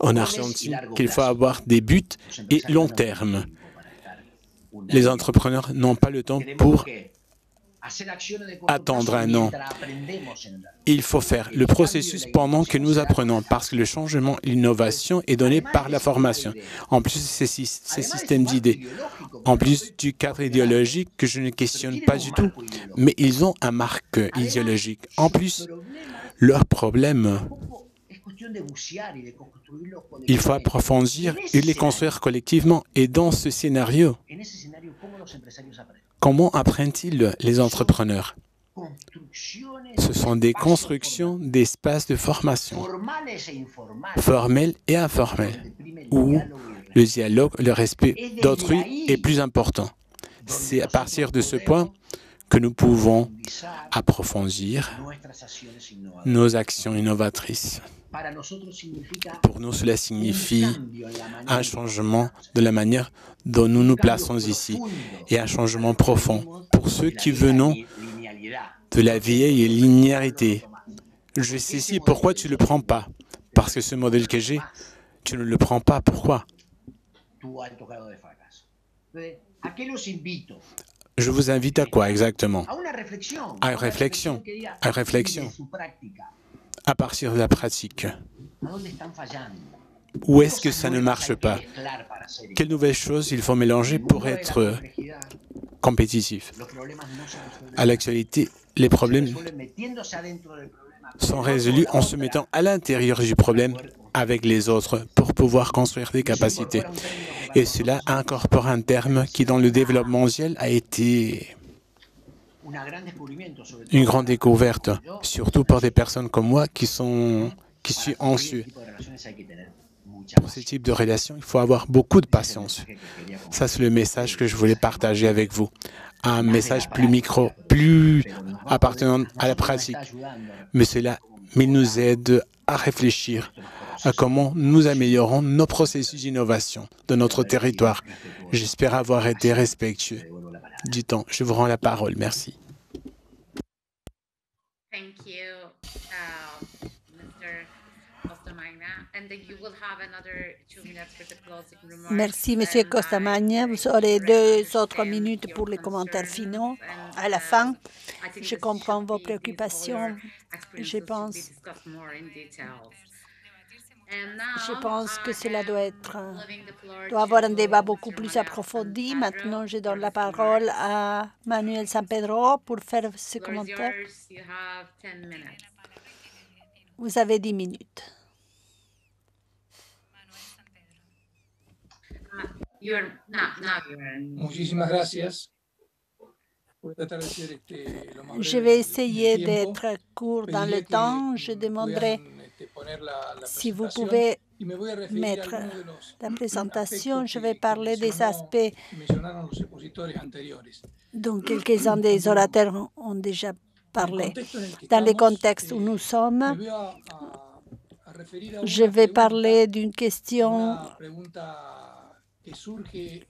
en Argentine qu'il faut avoir des buts et long terme les entrepreneurs n'ont pas le temps pour attendre un an. Il faut faire le processus pendant que nous apprenons, parce que le changement, l'innovation est donné par la formation. En plus de ces, systèmes d'idées, en plus du cadre idéologique que je ne questionne pas du tout, mais ils ont un marque idéologique. En plus, leur problème il faut approfondir et les construire collectivement. Et dans ce scénario, comment apprennent-ils les entrepreneurs? Ce sont des constructions d'espaces de formation, formels et informels, où le dialogue, le respect d'autrui est plus important. C'est à partir de ce point que nous pouvons approfondir nos actions innovatrices. Pour nous, cela signifie un changement de la manière dont nous nous plaçons ici et un changement profond pour ceux qui venons de la vieille linéarité. Je sais si pourquoi tu ne le prends pas. Parce que ce modèle que j'ai, tu ne le prends pas. Pourquoi? Je vous invite à quoi exactement? À une réflexion. À réflexion. À réflexion. À partir de la pratique. Où est-ce que ça ne marche pas? Quelles nouvelles choses il faut mélanger pour être compétitif? À l'actualité, les problèmes sont résolus en se mettant à l'intérieur du problème avec les autres pour pouvoir construire des capacités. Et cela incorpore un terme qui, dans le développement mondial, a été une grande découverte, surtout pour des personnes comme moi qui sont qui suis anxieux. Pour ce type de relation, il faut avoir beaucoup de patience. Ça, c'est le message que je voulais partager avec vous. Un message plus micro, plus appartenant à la pratique. Mais cela mais nous aide à réfléchir à comment nous améliorons nos processus d'innovation de notre territoire. J'espère avoir été respectueux du temps. Je vous rends la parole. Merci. Merci, Monsieur Costamagna. Vous aurez deux autres minutes pour les commentaires finaux à la fin. Je comprends vos préoccupations. Je pense, je pense que cela doit être, doit avoir un débat beaucoup plus approfondi. Maintenant, je donne la parole à Manuel San Pedro pour faire ce commentaire. Vous avez dix minutes. Je vais essayer d'être court dans le temps. Je demanderai si vous pouvez mettre la présentation. Je vais parler des aspects dont quelques-uns des orateurs ont déjà parlé. Dans le contexte où nous sommes, je vais parler d'une question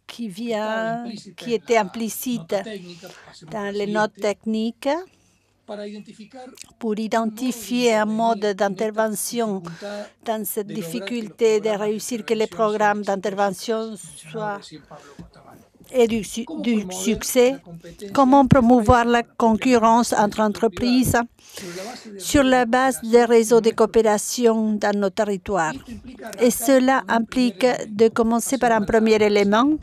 qui vient, qui était implicite dans les notes techniques pour identifier un mode d'intervention dans cette difficulté de réussir que les programmes d'intervention soient et du, du, succès, comment promouvoir la concurrence entre entreprises sur la base des réseaux de coopération dans nos territoires. Et cela implique de commencer par un premier élément.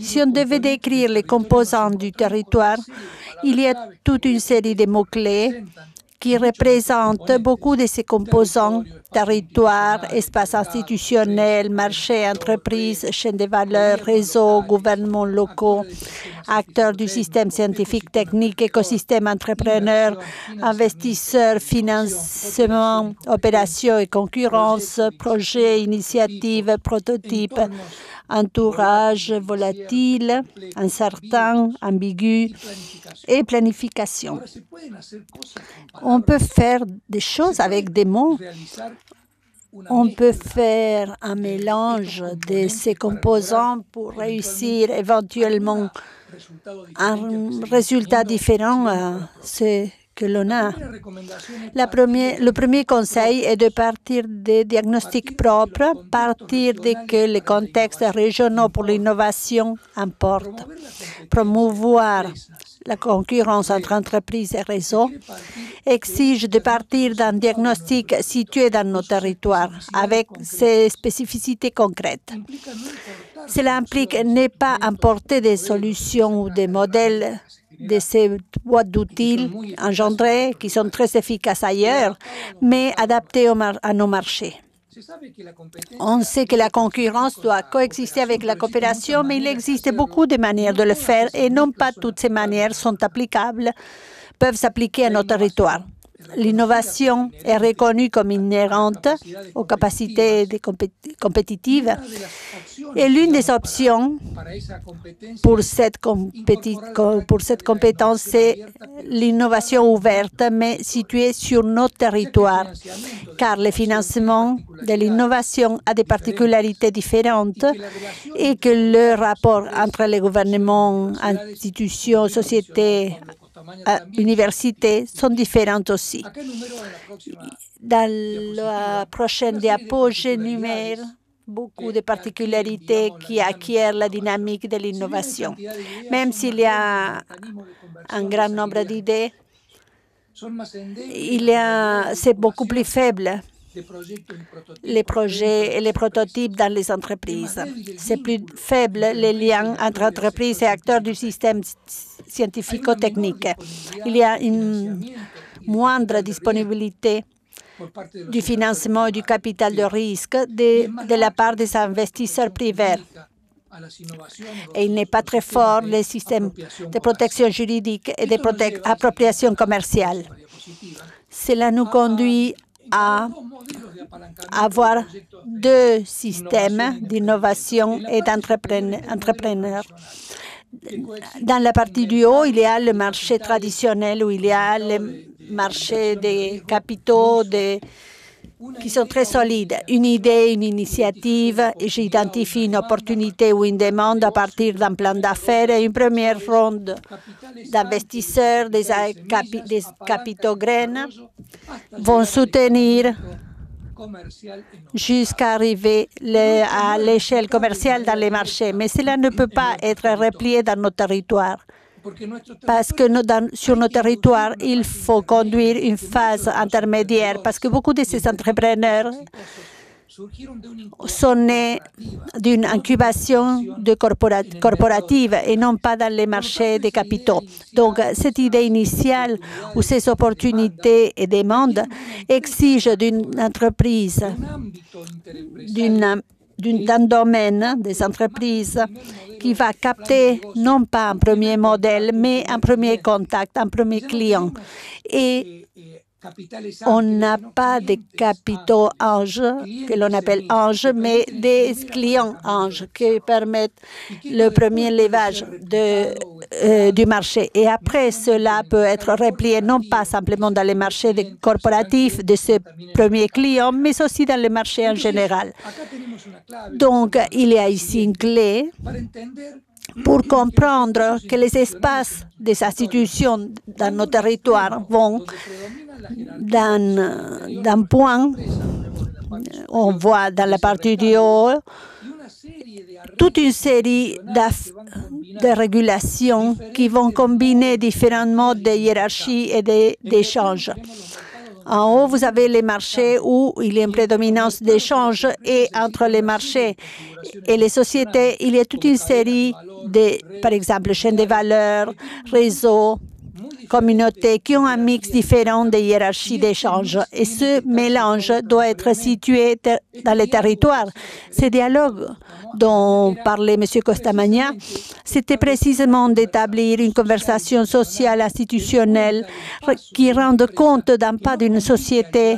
Si on devait décrire les composants du territoire, il y a toute une série de mots-clés qui représente beaucoup de ces composants, territoire, espace institutionnel, marché, entreprise, chaîne de valeur, réseau, gouvernements locaux, acteurs du système scientifique technique, écosystème entrepreneur, investisseurs, financement, opérations et concurrence, projets, initiatives, prototypes, entourage volatile, incertain, ambigu et planification. On peut faire des choses avec des mots. On peut faire un mélange de ces composants pour réussir éventuellement un résultat différent. C'est que l'on a. La le premier conseil est de partir des diagnostics propres, partir de que les contextes régionaux pour l'innovation importent, promouvoir la concurrence entre entreprises et réseaux exige de partir d'un diagnostic situé dans nos territoires avec ses spécificités concrètes. Cela implique ne pas importer des solutions ou des modèles de ces boîtes d'outils engendrées qui sont très efficaces ailleurs, mais adaptées à nos marchés. On sait que la concurrence doit coexister avec la coopération, mais il existe beaucoup de manières de le faire et non pas toutes ces manières sont applicables, peuvent s'appliquer à nos territoires. L'innovation est reconnue comme inhérente aux capacités compétitives et l'une des options pour cette, pour cette compétence, c'est l'innovation ouverte, mais située sur nos territoires, car le financement de l'innovation a des particularités différentes et que le rapport entre les gouvernements, institutions, sociétés, universités sont différentes aussi. Dans la prochaine diapo, j'énumère beaucoup de particularités qui acquièrent la dynamique de l'innovation. Même s'il y a un grand nombre d'idées, c'est beaucoup plus faible les projets et les prototypes dans les entreprises. C'est plus faible les liens entre entreprises et acteurs du système scientifico-technique. Il y a une moindre disponibilité du financement et du capital de risque de, la part des investisseurs privés. Et il n'est pas très fort le système de protection juridique et de appropriation commerciale. Cela nous conduit à avoir deux systèmes d'innovation et d'entrepreneurs. Dans la partie du haut, il y a le marché traditionnel où il y a le marché des capitaux, qui sont très solides. Une idée, une initiative, j'identifie une opportunité ou une demande à partir d'un plan d'affaires et une première ronde d'investisseurs, des, des capitaux graines vont soutenir jusqu'à arriver à l'échelle commerciale dans les marchés. Mais cela ne peut pas être replié dans nos territoires parce que sur nos territoires, il faut conduire une phase intermédiaire parce que beaucoup de ces entrepreneurs sont nés d'une incubation de corporative et non pas dans les marchés des capitaux. Donc, cette idée initiale ou ces opportunités et demandes exigent d'une entreprise, d'un domaine des entreprises qui va capter non pas un premier modèle, mais un premier contact, un premier client. Et on n'a pas de capitaux anges, que l'on appelle anges, mais des clients anges qui permettent le premier levage de, euh, du marché? Et après, cela peut être replié non pas simplement dans les marchés corporatifs de ces premiers clients, mais aussi dans les marchés en général. Donc, il y a ici une clé pour comprendre que les espaces des institutions dans nos territoires vont d'un point, on voit dans la partie du haut, toute une série de régulations qui vont combiner différents modes de hiérarchie et d'échange. En haut, vous avez les marchés où il y a une prédominance d'échange et entre les marchés et les sociétés, il y a toute une série de, par exemple, chaînes de valeur, réseaux, communautés qui ont un mix différent de hiérarchies d'échange. Et ce mélange doit être situé dans les territoires. Ces dialogues dont parlait M. Costamagna, c'était précisément d'établir une conversation sociale institutionnelle qui rende compte d'un pas d'une société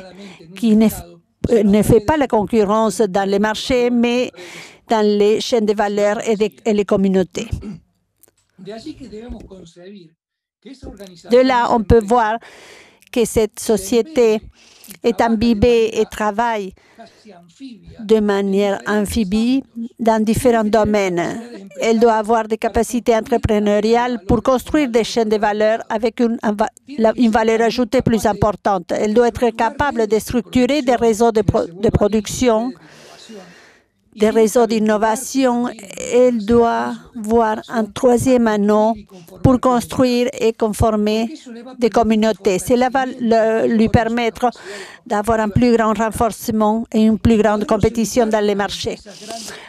qui ne, fait pas la concurrence dans les marchés, mais dans les chaînes de valeur et, et les communautés. De là, on peut voir que cette société est imbibée et travaille de manière amphibie dans différents domaines. Elle doit avoir des capacités entrepreneuriales pour construire des chaînes de valeur avec une, valeur ajoutée plus importante. Elle doit être capable de structurer des réseaux de production des réseaux d'innovation, elle doit voir un troisième anneau pour construire et conformer des communautés. Cela va lui permettre d'avoir un plus grand renforcement et une plus grande compétition dans les marchés.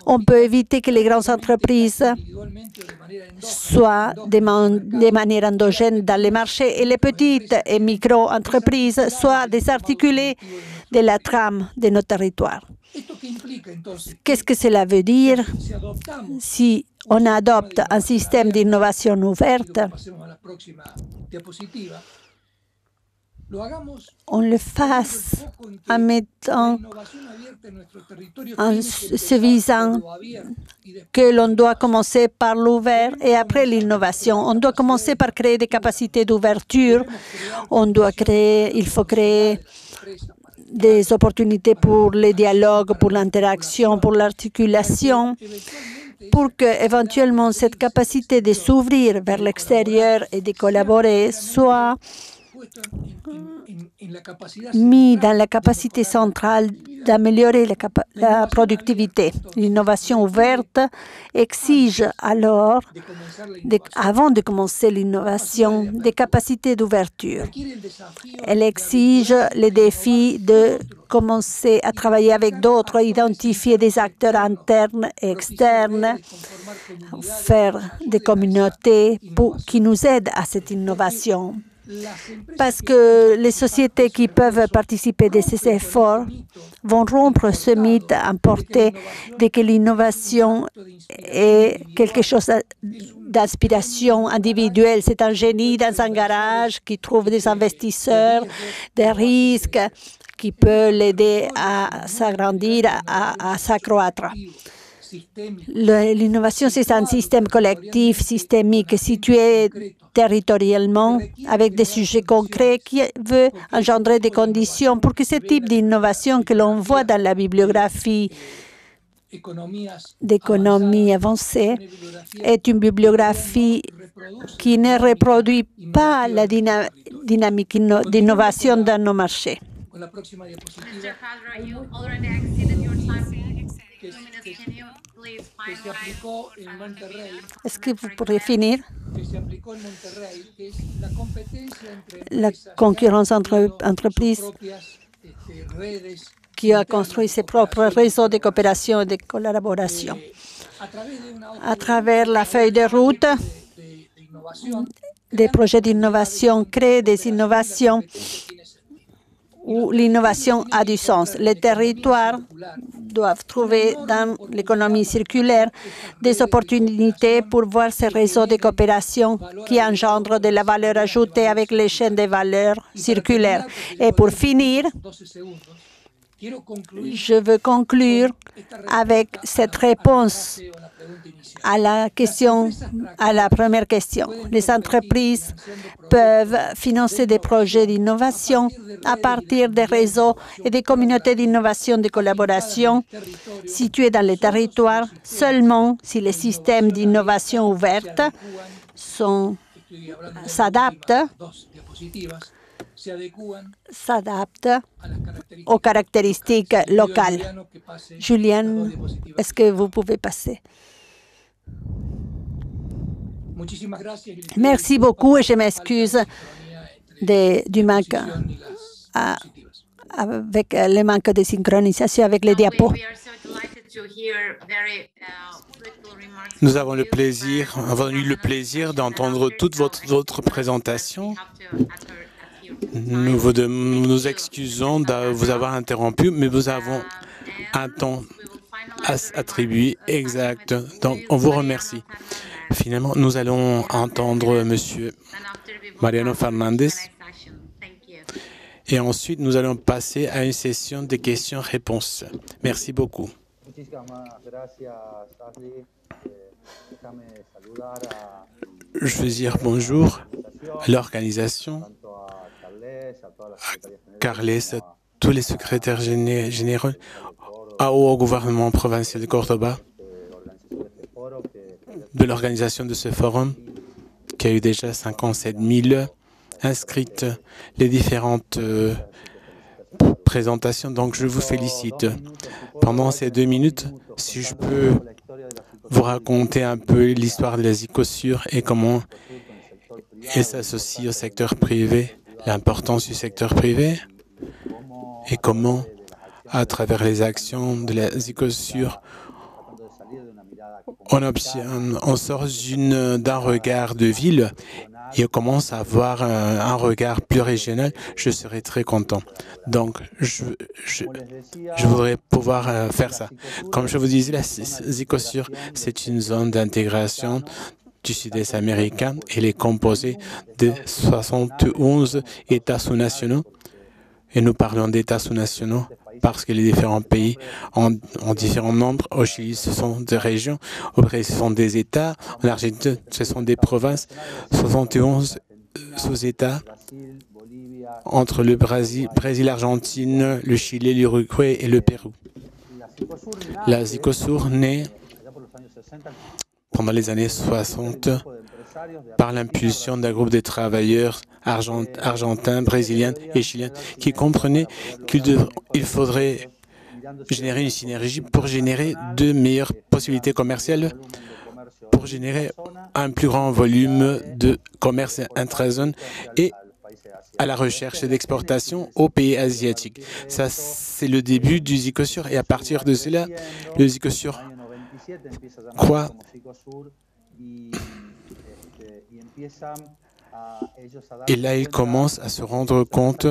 On peut éviter que les grandes entreprises soient de, manière endogène dans les marchés et les petites et micro-entreprises soient désarticulées de la trame de nos territoires. Qu'est-ce que cela veut dire si on adopte un système d'innovation ouverte on le fasse en mettant, en se visant que l'on doit commencer par l'ouvert et après l'innovation. On doit commencer par créer des capacités d'ouverture. On doit créer, il faut créer des opportunités pour les dialogues, pour l'interaction, pour l'articulation, pour que éventuellement cette capacité de s'ouvrir vers l'extérieur et de collaborer soit mis dans la capacité centrale d'améliorer la, productivité. L'innovation ouverte exige alors, avant de commencer l'innovation, des capacités d'ouverture. Elle exige les défis de commencer à travailler avec d'autres, identifier des acteurs internes et externes, faire des communautés pour, qui nous aident à cette innovation parce que les sociétés qui peuvent participer de ces efforts vont rompre ce mythe importé de que l'innovation est quelque chose d'inspiration individuelle. C'est un génie dans un garage qui trouve des investisseurs, des risques, qui peut l'aider à s'agrandir, à, à s'accroître. L'innovation, c'est un système collectif, systémique, situé territorialement, avec des sujets concrets qui veut engendrer des conditions pour que ce type d'innovation que l'on voit dans la bibliographie d'économie avancée est une bibliographie qui ne reproduit pas la dynamique d'innovation dans nos marchés. Est-ce que vous pourriez finir La concurrence entre entreprises qui a construit ses propres réseaux de coopération et de collaboration. À travers la feuille de route des projets d'innovation, créer des innovations où l'innovation a du sens. Les territoires doivent trouver dans l'économie circulaire des opportunités pour voir ces réseaux de coopération qui engendrent de la valeur ajoutée avec les chaînes de valeur circulaires. Et pour finir, je veux conclure avec cette réponse à la question, à la première question. Les entreprises peuvent financer des projets d'innovation à partir des réseaux et des communautés d'innovation de collaboration situés dans les territoires seulement si les systèmes d'innovation ouverte s'adaptent s'adapte aux caractéristiques locales. Julien, est-ce que vous pouvez passer? Merci beaucoup et je m'excuse du manque avec le manque de synchronisation avec les diapos. Nous avons le plaisir, avons eu le plaisir d'entendre toute votre, votre présentation. Nous vous nous excusons de vous avoir interrompu, mais nous avons un temps attribué exact. Donc, on vous remercie. Finalement, nous allons entendre Monsieur Mariano Fernandez. Et ensuite, nous allons passer à une session de questions-réponses. Merci beaucoup. Je veux dire bonjour à l'organisation, Carles, tous les secrétaires généraux, au gouvernement provincial de Cordoba, de l'organisation de ce forum, qui a eu déjà 57 000 inscrites, les différentes euh, présentations. Donc, je vous félicite. Pendant ces deux minutes, si je peux vous raconter un peu l'histoire de la zicosure et comment elle s'associe au secteur privé, l'importance du secteur privé et comment, à travers les actions de la zicosure, on, on sort d'un regard de ville et on commence à avoir un, regard plus régional, je serais très content. Donc, je, je, voudrais pouvoir euh, faire ça. Comme je vous disais, la Zicosur, c'est une zone d'intégration du sud-est américain. Elle est composée de 71 États sous-nationaux. Et nous parlons d'États sous-nationaux parce que les différents pays ont, différents nombres. Au Chili, ce sont des régions. Au Brésil, ce sont des États. En Argentine, ce sont des provinces. 71 sous-États entre le Brésil, Brésil, l'Argentine, le Chili, l'Uruguay et le Pérou. La Zicosur naît pendant les années 60 par l'impulsion d'un groupe de travailleurs argentins, brésiliens et chiliens qui comprenaient qu'il faudrait générer une synergie pour générer de meilleures possibilités commerciales, pour générer un plus grand volume de commerce intrazone et à la recherche d'exportation aux pays asiatiques. Ça, c'est le début du Zicosur. Et à partir de cela, le Zicosur croit et là, ils commencent à se rendre compte,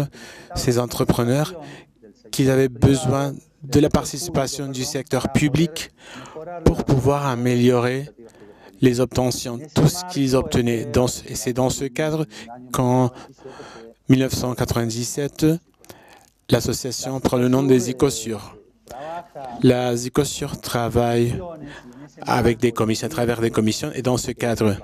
ces entrepreneurs, qu'ils avaient besoin de la participation du secteur public pour pouvoir améliorer les obtentions, tout ce qu'ils obtenaient. et c'est dans ce cadre qu'en 1997, l'association prend le nom des Icosur. La Zicosur travaille avec des commissions, à travers des commissions, et dans ce cadre,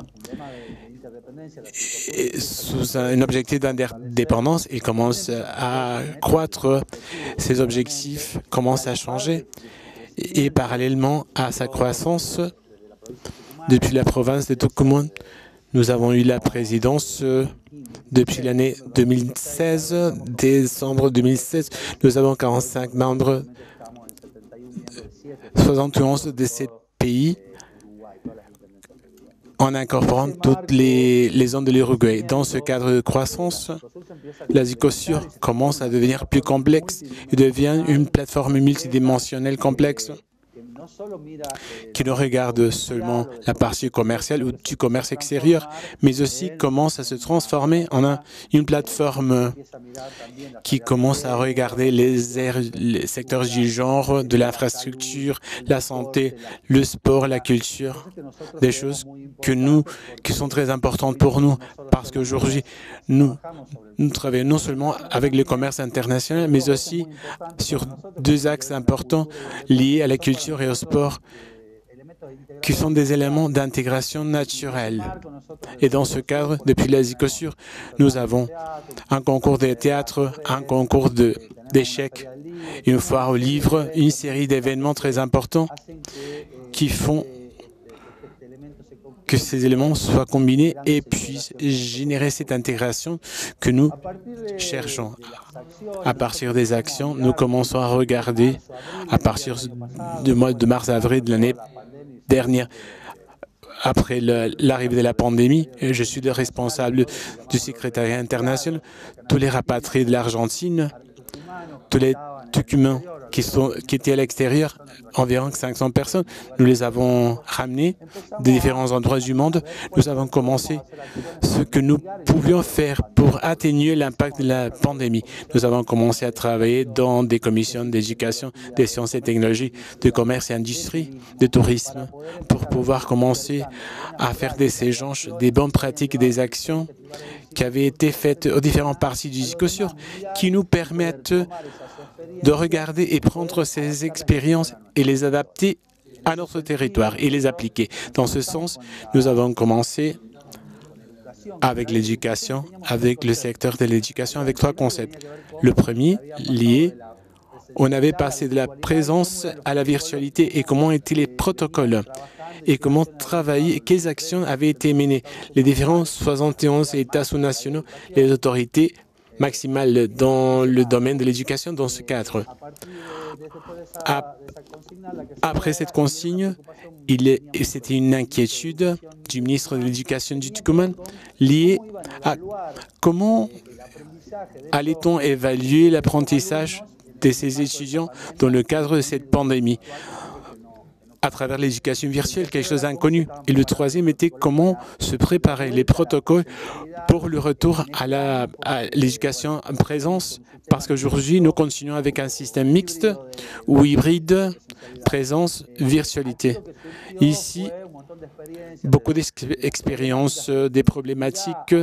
sous un objectif d'indépendance, il commence à croître, ses objectifs commencent à changer, et, parallèlement à sa croissance, depuis la province de Tucumán, nous avons eu la présidence depuis l'année 2016, décembre 2016. Nous avons 45 membres, 71 de ces pays en incorporant toutes les, les zones de l'Uruguay. Dans ce cadre de croissance, la Zicosur commence à devenir plus complexe et devient une plateforme multidimensionnelle complexe qui ne regarde seulement la partie commerciale ou du commerce extérieur, mais aussi commence à se transformer en une plateforme qui commence à regarder les, les secteurs du genre, de l'infrastructure, la santé, le sport, la culture, des choses que nous, qui sont très importantes pour nous, parce qu'aujourd'hui, nous, nous travaillons non seulement avec le commerce international, mais aussi sur deux axes importants liés à la culture et au sport, qui sont des éléments d'intégration naturelle. Et dans ce cadre, depuis la Zicosur, nous avons un concours de théâtre, un concours d'échecs, une foire au livre, une série d'événements très importants qui font que ces éléments soient combinés et puissent générer cette intégration que nous cherchons. À partir des actions, nous commençons à regarder, à partir du mois de mars-avril de l'année dernière, après l'arrivée de la pandémie, je suis le responsable du secrétariat international, tous les rapatriés de l'Argentine, tous les documents qui, qui étaient à l'extérieur, environ 500 personnes. Nous les avons ramenés de différents endroits du monde. Nous avons commencé ce que nous pouvions faire pour atténuer l'impact de la pandémie. Nous avons commencé à travailler dans des commissions d'éducation, des sciences et technologies, de commerce et industrie, de tourisme, pour pouvoir commencer à faire des échanges, des bonnes pratiques des actions qui avaient été faites aux différentes parties du Zicosur, qui nous permettent de regarder et prendre ces expériences et les adapter à notre territoire et les appliquer. Dans ce sens, nous avons commencé avec l'éducation, avec le secteur de l'éducation, avec trois concepts. Le premier, lié, on avait passé de la présence à la virtualité et comment étaient les protocoles et comment travailler, quelles actions avaient été menées. Les différents 71 États sous-nationaux, les autorités maximale dans le domaine de l'éducation dans ce cadre. Après cette consigne, c'était une inquiétude du ministre de l'Éducation du Tucumán liée à comment allait-on évaluer l'apprentissage de ces étudiants dans le cadre de cette pandémie à travers l'éducation virtuelle, quelque chose d'inconnu. Et le troisième était comment se préparer les protocoles pour le retour à l'éducation en présence, parce qu'aujourd'hui, nous continuons avec un système mixte ou hybride, présence, virtualité. Ici, beaucoup d'expériences, des problématiques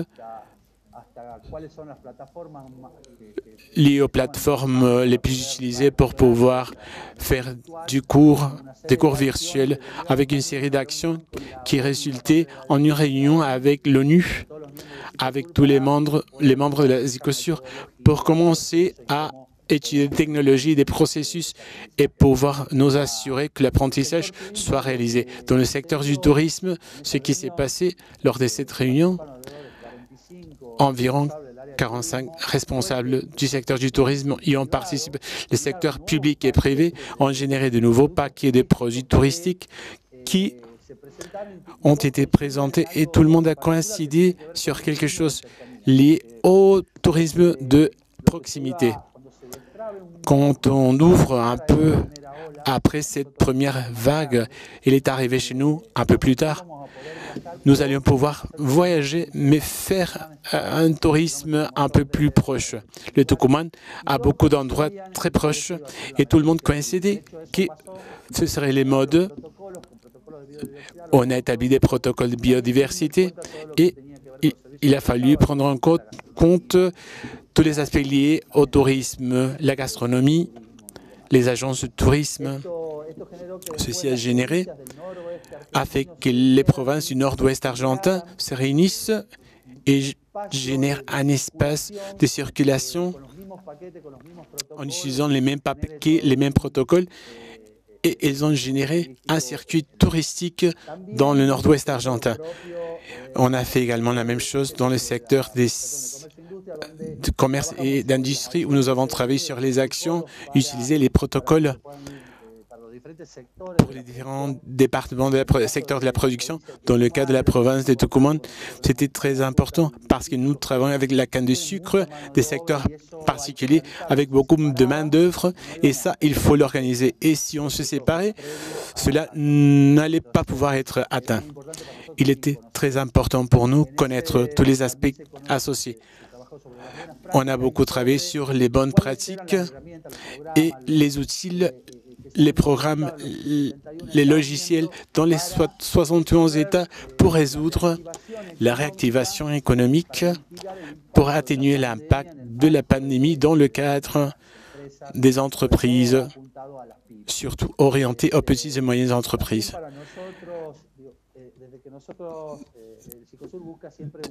liées aux plateformes les plus utilisées pour pouvoir faire du cours, des cours virtuels avec une série d'actions qui résultaient en une réunion avec l'ONU, avec tous les membres, les membres de la Zicosur, pour commencer à étudier des technologies, des processus et pouvoir nous assurer que l'apprentissage soit réalisé. Dans le secteur du tourisme, ce qui s'est passé lors de cette réunion, environ 45 responsables du secteur du tourisme y ont participé. Les secteurs publics et privés ont généré de nouveaux paquets de produits touristiques qui ont été présentés et tout le monde a coïncidé sur quelque chose lié au tourisme de proximité. Quand on ouvre un peu après cette première vague, il est arrivé chez nous un peu plus tard, nous allions pouvoir voyager, mais faire un tourisme un peu plus proche. Le Tucumán a beaucoup d'endroits très proches et tout le monde coïncidait que ce seraient les modes. On a établi des protocoles de biodiversité et il a fallu prendre en compte tous les aspects liés au tourisme, la gastronomie, les agences de tourisme. Ceci a généré, a fait que les provinces du nord-ouest argentin se réunissent et génèrent un espace de circulation en utilisant les mêmes paquets, les mêmes protocoles et ils ont généré un circuit touristique dans le nord-ouest argentin. On a fait également la même chose dans le secteur des de commerce et d'industrie où nous avons travaillé sur les actions, utilisé les protocoles pour les différents départements de la, secteurs de la production. Dans le cas de la province de Tucumán, c'était très important parce que nous travaillons avec la canne de sucre, des secteurs particuliers, avec beaucoup de main-d'œuvre, et ça, il faut l'organiser. Et si on se séparait, cela n'allait pas pouvoir être atteint. Il était très important pour nous connaître tous les aspects associés. On a beaucoup travaillé sur les bonnes pratiques et les outils les programmes, les logiciels dans les 71 États pour résoudre la réactivation économique, pour atténuer l'impact de la pandémie dans le cadre des entreprises, surtout orientées aux petites et moyennes entreprises.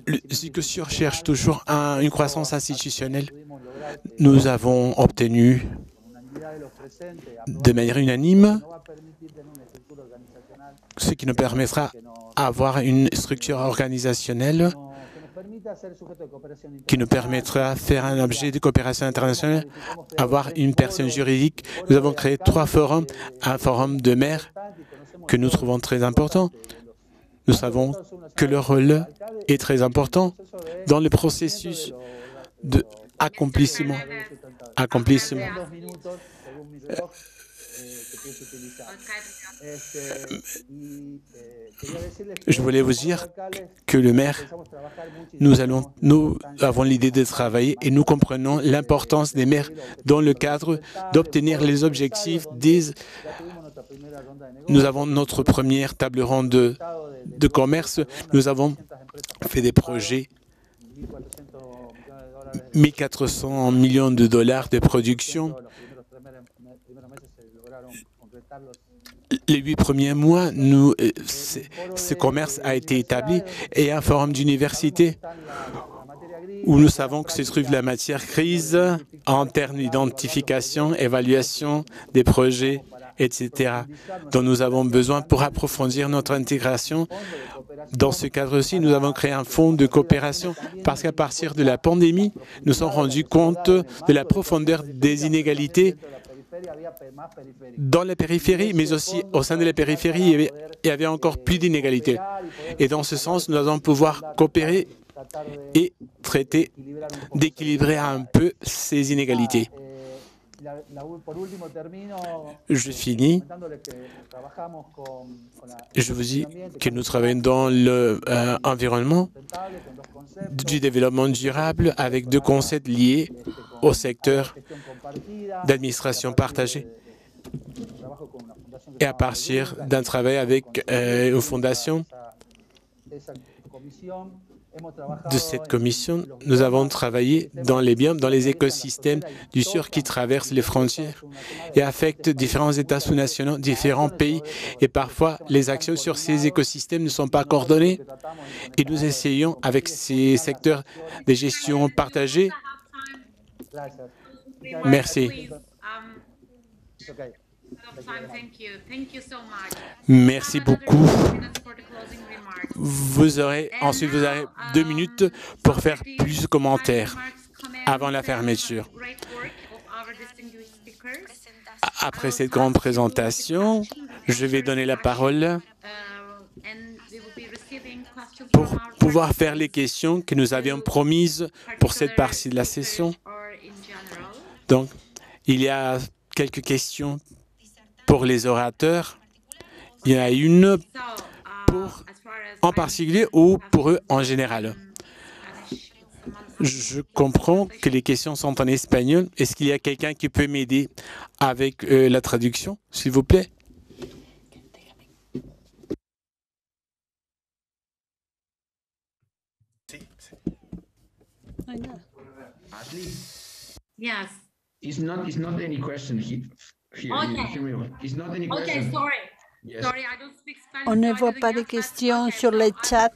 Le Psychosur cherche toujours une croissance institutionnelle. Nous avons obtenu de manière unanime, ce qui nous permettra d'avoir une structure organisationnelle qui nous permettra de faire un objet de coopération internationale, avoir une personne juridique. Nous avons créé trois forums, un forum de maires que nous trouvons très important. Nous savons que leur rôle est très important dans le processus d'accomplissement. Accomplissement. Je voulais vous dire que le maire, nous, allons, nous avons l'idée de travailler et nous comprenons l'importance des maires dans le cadre d'obtenir les objectifs des... Nous avons notre première table ronde de, commerce. Nous avons fait des projets 1400 millions de dollars de production les huit premiers mois, nous, euh, ce commerce a été établi et un forum d'université où nous savons que se trouve la matière grise en termes d'identification, évaluation des projets, etc., dont nous avons besoin pour approfondir notre intégration. Dans ce cadre-ci, nous avons créé un fonds de coopération parce qu'à partir de la pandémie, nous sommes rendus compte de la profondeur des inégalités dans la périphérie, mais aussi au sein de la périphérie, il y avait, encore plus d'inégalités. Et dans ce sens, nous allons pouvoir coopérer et traiter d'équilibrer un peu ces inégalités. Je finis. Je vous dis que nous travaillons dans l'environnement euh, du développement durable avec deux concepts liés au secteur d'administration partagée. et à partir d'un travail avec euh, une fondation de cette commission, nous avons travaillé dans les biomes, dans les écosystèmes du Sur qui traversent les frontières et affectent différents États sous-nationaux, différents pays. Et parfois, les actions sur ces écosystèmes ne sont pas coordonnées. Et nous essayons, avec ces secteurs de gestion partagée, Merci. Merci beaucoup. Vous aurez, ensuite, vous aurez deux minutes pour faire plus de commentaires avant la fermeture. Après cette grande présentation, je vais donner la parole pour pouvoir faire les questions que nous avions promises pour cette partie de la session. Donc, il y a quelques questions pour les orateurs. Il y en a une pour, en particulier ou pour eux en général. Je comprends que les questions sont en espagnol. Est-ce qu'il y a quelqu'un qui peut m'aider avec euh, la traduction, s'il vous plaît? Yes. It's not, it's not any question. On ne voit pas de questions sur le chat.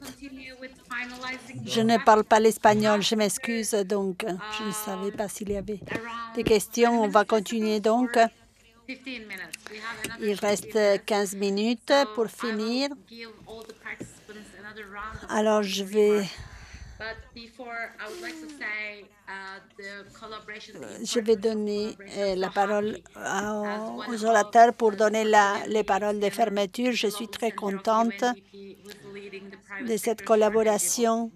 Je ne parle pas l'espagnol, je m'excuse, donc je ne savais pas s'il y avait des questions. On va continuer donc. Il reste 15 minutes pour finir. Alors, je vais je vais donner euh, la parole aux orateurs pour donner la, les paroles de fermeture. Je suis très contente de cette collaboration.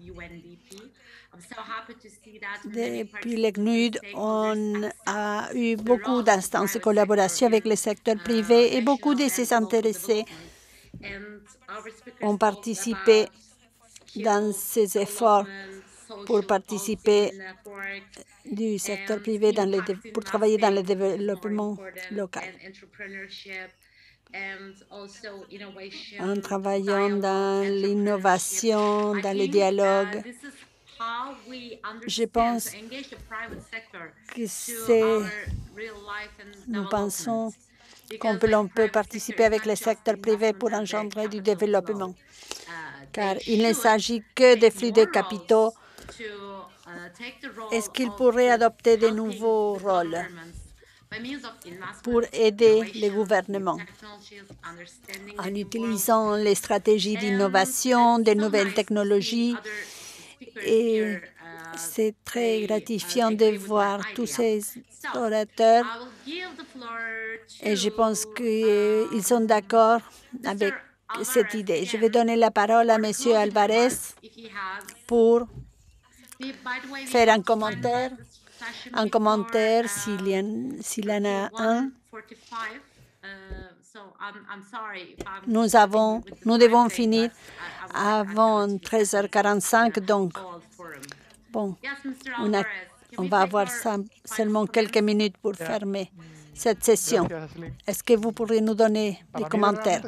Depuis le CNUD, on a eu beaucoup d'instances de collaboration avec le secteur privé et beaucoup de ces intéressés ont participé dans ces efforts pour participer du secteur privé dans pour travailler dans le développement local. En travaillant dans l'innovation, dans le dialogue, je pense que c'est, nous pensons qu'on peut, peut participer avec le secteur privé pour engendrer du développement car il ne s'agit que des flux de capitaux. Est-ce qu'il pourrait adopter de nouveaux rôles pour aider les gouvernements? En utilisant les stratégies d'innovation, des nouvelles technologies et c'est très gratifiant de voir tous ces orateurs et je pense qu'ils sont d'accord avec cette idée. Je vais donner la parole à M. Alvarez pour faire un commentaire, un commentaire s'il y, en a un. Nous, avons, nous devons finir avant 13h45, donc bon, on, on va avoir seulement quelques minutes pour fermer cette session. Est-ce que vous pourriez nous donner des commentaires?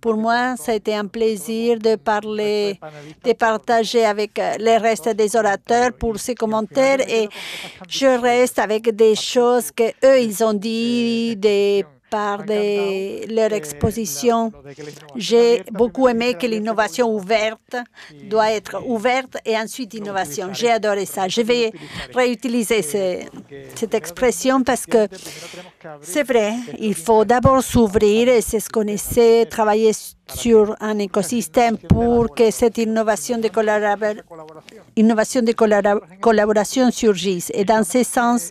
Pour moi, ça a été un plaisir de parler, de partager avec euh, les restes des orateurs pour ces commentaires et je reste avec des choses que eux ils ont dit, des par leur exposition. J'ai beaucoup aimé que l'innovation ouverte doit être ouverte et ensuite innovation. J'ai adoré ça. Je vais réutiliser cette expression parce que c'est vrai, il faut d'abord s'ouvrir et c'est ce qu'on essaie, travailler sur un écosystème pour que cette innovation de, innovation de collaboration surgisse. Et dans ce sens,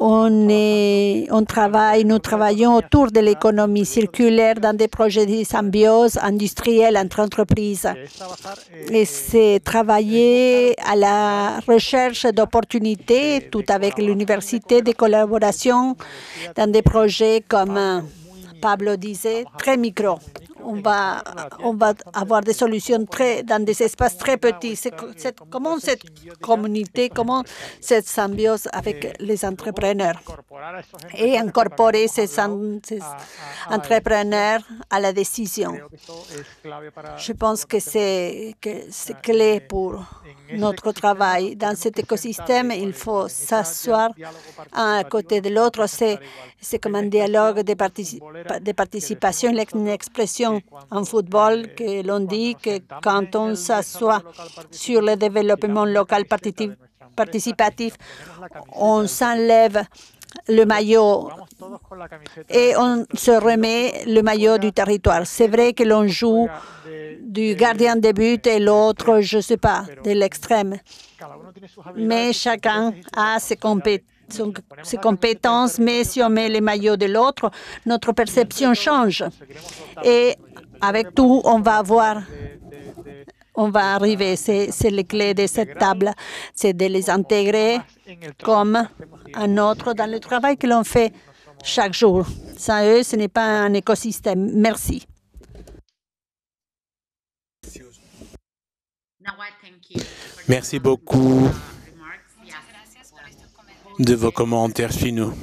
on, travaille, nous travaillons autour de l'économie circulaire dans des projets de symbiose industrielle entre entreprises. Et c'est travailler à la recherche d'opportunités, tout avec l'université, de collaboration dans des projets comme Pablo disait, très micro on va, on va avoir des solutions très, dans des espaces très petits. C'est, comment cette communauté, comment cette symbiose avec les entrepreneurs et incorporer ces, entrepreneurs à la décision. Je pense que c'est clé pour notre travail. Dans cet écosystème, il faut s'asseoir à côté de l'autre. C'est, c'est comme un dialogue de, de participation, une expression en football que l'on dit que quand on s'assoit sur le développement local participatif, on s'enlève le maillot et on se remet le maillot du territoire. C'est vrai que l'on joue du gardien de but et l'autre, je ne sais pas, de l'extrême. Mais chacun a ses compétences ses compétences, mais si on met les maillots de l'autre, notre perception change. Et avec tout, on va avoir on va arriver, c'est les clés de cette table, c'est de les intégrer comme un autre dans le travail que l'on fait chaque jour. Sans eux, ce n'est pas un écosystème. Merci. Merci beaucoup de vos commentaires finaux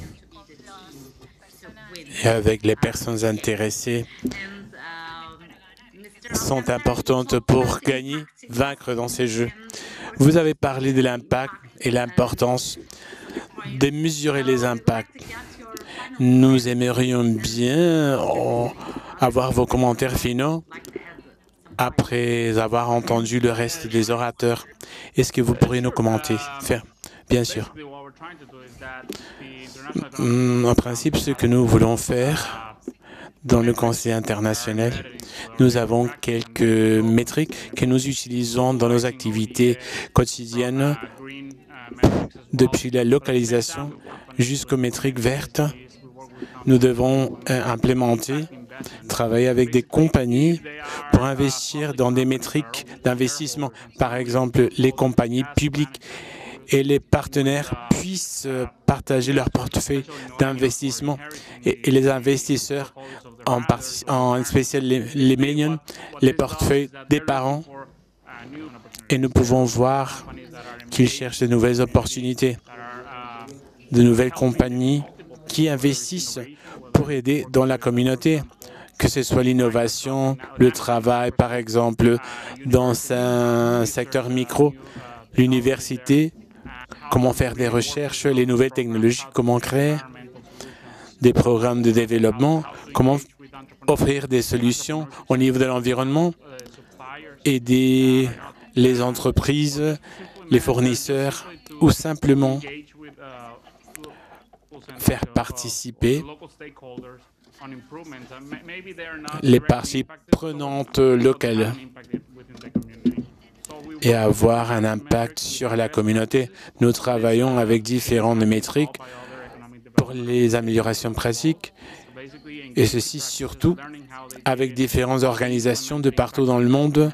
et avec les personnes intéressées sont importantes pour gagner, vaincre dans ces jeux. Vous avez parlé de l'impact et l'importance de mesurer les impacts Nous aimerions bien avoir vos commentaires finaux après avoir entendu le reste des orateurs. Est-ce que vous pourriez nous commenter? Bien sûr. Hmm, en principe, ce que nous voulons faire dans le Conseil international, nous avons quelques métriques que nous utilisons dans nos activités quotidiennes, depuis la localisation jusqu'aux métriques vertes. Nous devons euh, implémenter, travailler avec des compagnies pour investir dans des métriques d'investissement. Par exemple, les compagnies publiques et les partenaires puissent euh, partager leur portefeuille d'investissement et, les investisseurs, en, en spécial les, les les portefeuilles des parents. Et nous pouvons voir qu'ils cherchent de nouvelles opportunités, de nouvelles compagnies qui investissent pour aider dans la communauté, que ce soit l'innovation, le travail, par exemple, dans un secteur micro, l'université comment faire des recherches, les nouvelles technologies, comment créer des programmes de développement, comment offrir des solutions au niveau de l'environnement, aider les entreprises, les fournisseurs ou simplement faire participer les parties prenantes locales et avoir un impact sur la communauté. Nous travaillons avec différentes métriques pour les améliorations pratiques et ceci surtout avec différentes organisations de partout dans le monde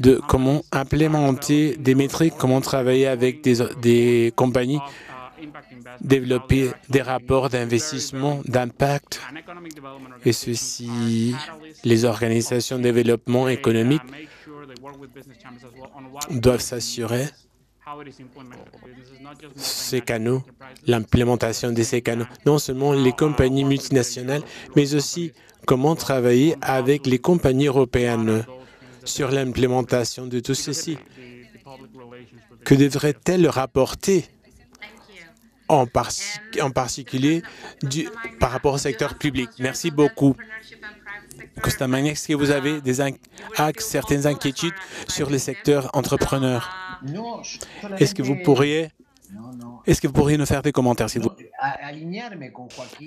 de comment implémenter des métriques, comment travailler avec des, des compagnies, développer des rapports d'investissement, d'impact, et ceci, les organisations de développement économique doivent s'assurer ces canaux, l'implémentation de ces canaux, non seulement les compagnies multinationales, mais aussi comment travailler avec les compagnies européennes sur l'implémentation de tout ceci. Que devrait-elle rapporter en, en particulier du, par rapport au secteur public? Merci beaucoup. Costamagna, est-ce que vous avez des certaines inquiétudes sur le secteur entrepreneur? Est-ce que vous pourriez nous faire des commentaires, s'il vous plaît?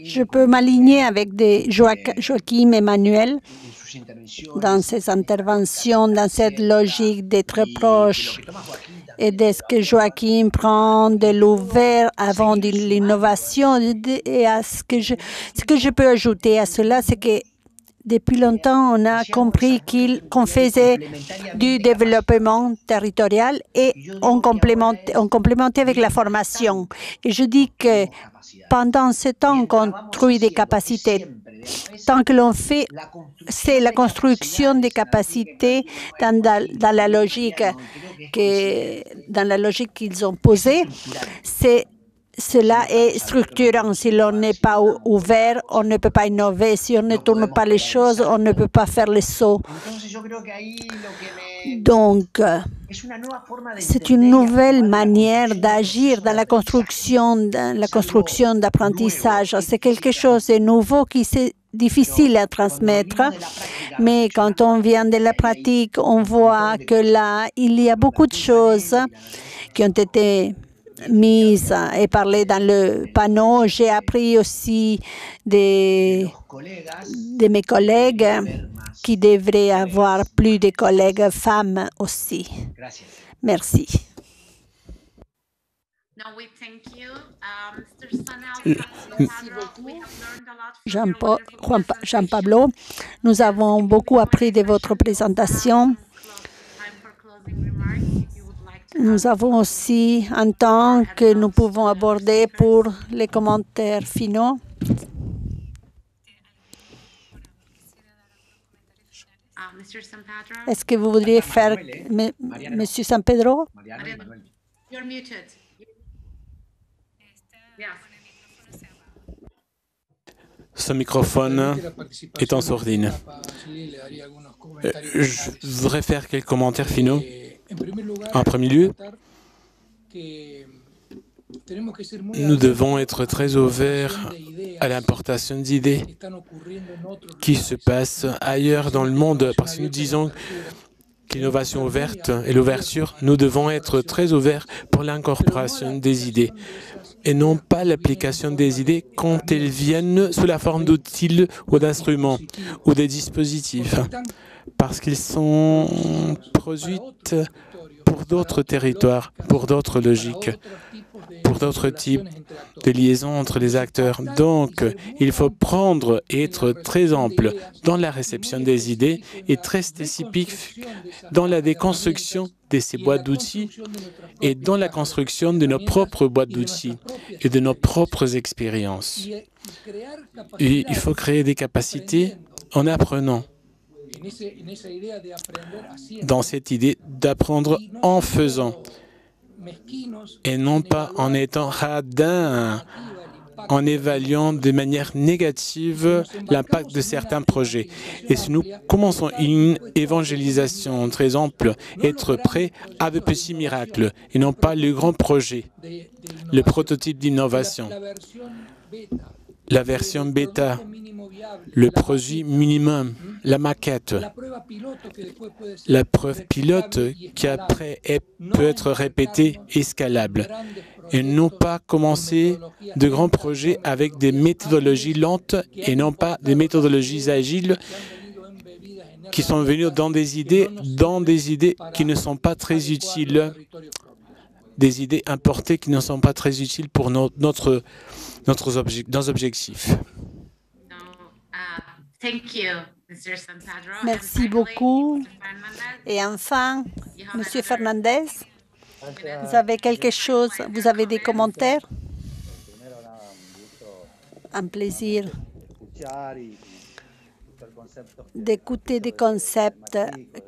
Je peux m'aligner avec des Joachim Emmanuel dans ses interventions, dans cette logique d'être proche. Et de ce que Joachim prend de l'ouvert avant de l'innovation? Et à ce que je peux ajouter à cela, c'est que depuis longtemps, on a compris qu'on faisait du développement territorial et on complémentait, avec la formation. Et je dis que pendant ce temps, on construit des capacités. Tant que l'on fait, c'est la construction des capacités dans, la logique que, dans la logique qu'ils ont posée. C'est cela est structurant. Si l'on n'est pas ouvert, on ne peut pas innover. Si on ne tourne pas les choses, on ne peut pas faire les sauts. Donc, c'est une nouvelle manière d'agir dans la construction, dans la construction d'apprentissage. C'est quelque chose de nouveau qui est difficile à transmettre, mais quand on vient de la pratique, on voit que là, il y a beaucoup de choses qui ont été mise et parler dans le panneau. J'ai appris aussi de, de mes collègues qui devraient avoir plus de collègues femmes aussi. Merci. Jean Pablo, nous avons beaucoup appris de votre présentation. Nous avons aussi un temps que nous pouvons aborder pour les commentaires finaux. Est-ce que vous voudriez faire, Monsieur San Pedro? Ce microphone est en sourdine. Euh, je voudrais faire quelques commentaires finaux. En premier lieu, nous devons être très ouverts à l'importation d'idées qui se passent ailleurs dans le monde, parce que nous disons l'innovation ouverte et l'ouverture, nous devons être très ouverts pour l'incorporation des idées et non pas l'application des idées quand elles viennent sous la forme d'outils ou d'instruments ou des dispositifs, parce qu'ils sont produits pour d'autres territoires, pour d'autres logiques, pour d'autres types de liaisons entre les acteurs. Donc, il faut prendre et être très ample dans la réception des idées et très spécifique dans la déconstruction de ces boîtes d'outils et dans la construction de nos propres boîtes d'outils et de nos propres expériences. Il faut créer des capacités en apprenant dans cette idée d'apprendre en faisant. et non pas en étant radin, en évaluant de manière négative l'impact de certains projets. Et si nous commençons une évangélisation très ample, être prêt à de petits miracles et non pas le grand projet, le prototype d'innovation, la version bêta, le produit minimum, la maquette, la preuve pilote qui après peut être répétée et scalable. Et non pas commencer de grands projets avec des méthodologies lentes et non pas des méthodologies agiles qui sont venues dans des idées, dans des idées qui ne sont pas très utiles, des idées importées qui ne sont pas très utiles pour notre, notre, notre nos objectifs. Merci beaucoup. Et enfin, Monsieur Fernandez, vous avez quelque chose, vous avez des commentaires? Un plaisir d'écouter des concepts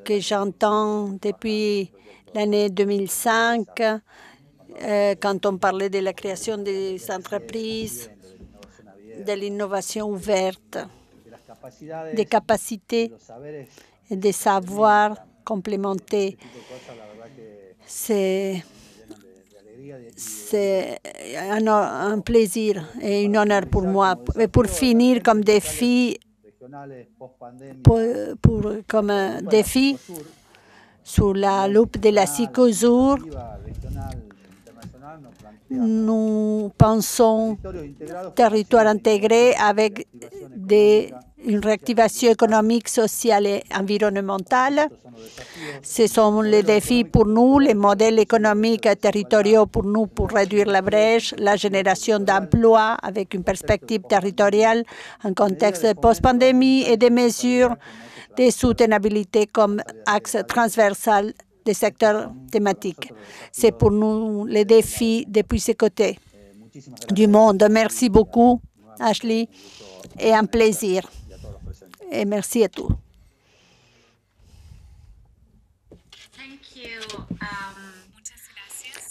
que j'entends depuis l'année 2005, euh, quand on parlait de la création des entreprises, de l'innovation ouverte des capacités et des savoirs complémentés. C'est un, plaisir et un honneur pour moi. Et pour finir, comme défi, pour, comme un défi, sous la loupe de la psychosure, nous pensons territoire intégré avec des une réactivation économique, sociale et environnementale. Ce sont les défis pour nous, les modèles économiques et territoriaux pour nous pour réduire la brèche, la génération d'emplois avec une perspective territoriale en contexte de post-pandémie et des mesures de soutenabilité comme axe transversal des secteurs thématiques. C'est pour nous les défis depuis ces côtés du monde. Merci beaucoup, Ashley, et un plaisir et merci à tous.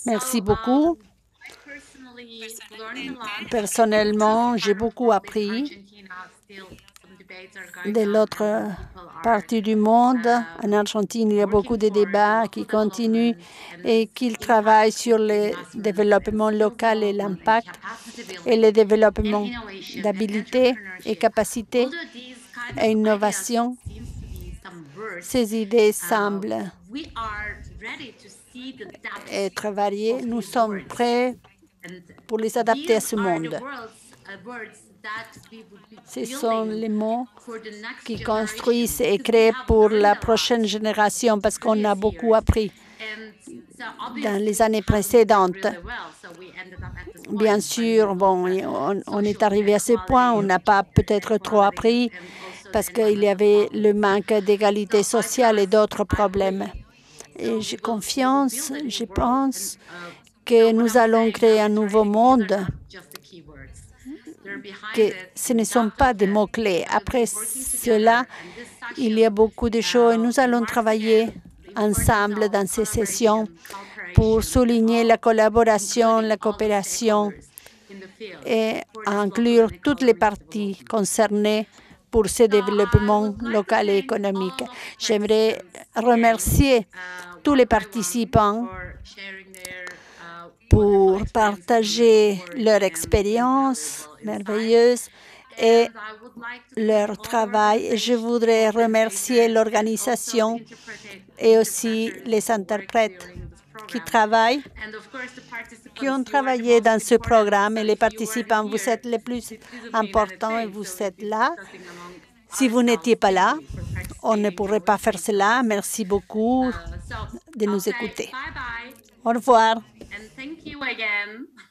Merci beaucoup. Personnellement, j'ai beaucoup appris de l'autre partie du monde. En Argentine, il y a beaucoup de débats qui continuent et qui travaillent sur le développement local et l'impact et le développement d'habilité et capacités et innovation, ces idées semblent être variées. Nous sommes prêts pour les adapter à ce monde. Ce sont les mots qui construisent et créent pour la prochaine génération parce qu'on a beaucoup appris dans les années précédentes. Bien sûr, bon, on, on est arrivé à ce point, on n'a pas peut-être trop appris parce qu'il y avait le manque d'égalité sociale et d'autres problèmes. Et j'ai confiance, je pense que nous allons créer un nouveau monde, que ce ne sont pas des mots-clés. Après cela, il y a beaucoup de choses et nous allons travailler ensemble dans ces sessions pour souligner la collaboration, la coopération et inclure toutes les parties concernées pour ce développement local et économique. J'aimerais remercier tous les participants pour partager leur expérience merveilleuse et leur travail. Je voudrais remercier l'organisation et aussi les interprètes qui travaillent, qui ont travaillé dans ce programme et les participants. Vous êtes les plus importants et vous êtes là. Si vous n'étiez pas là, on ne pourrait pas faire cela. Merci beaucoup de nous écouter. Au revoir. And thank you again.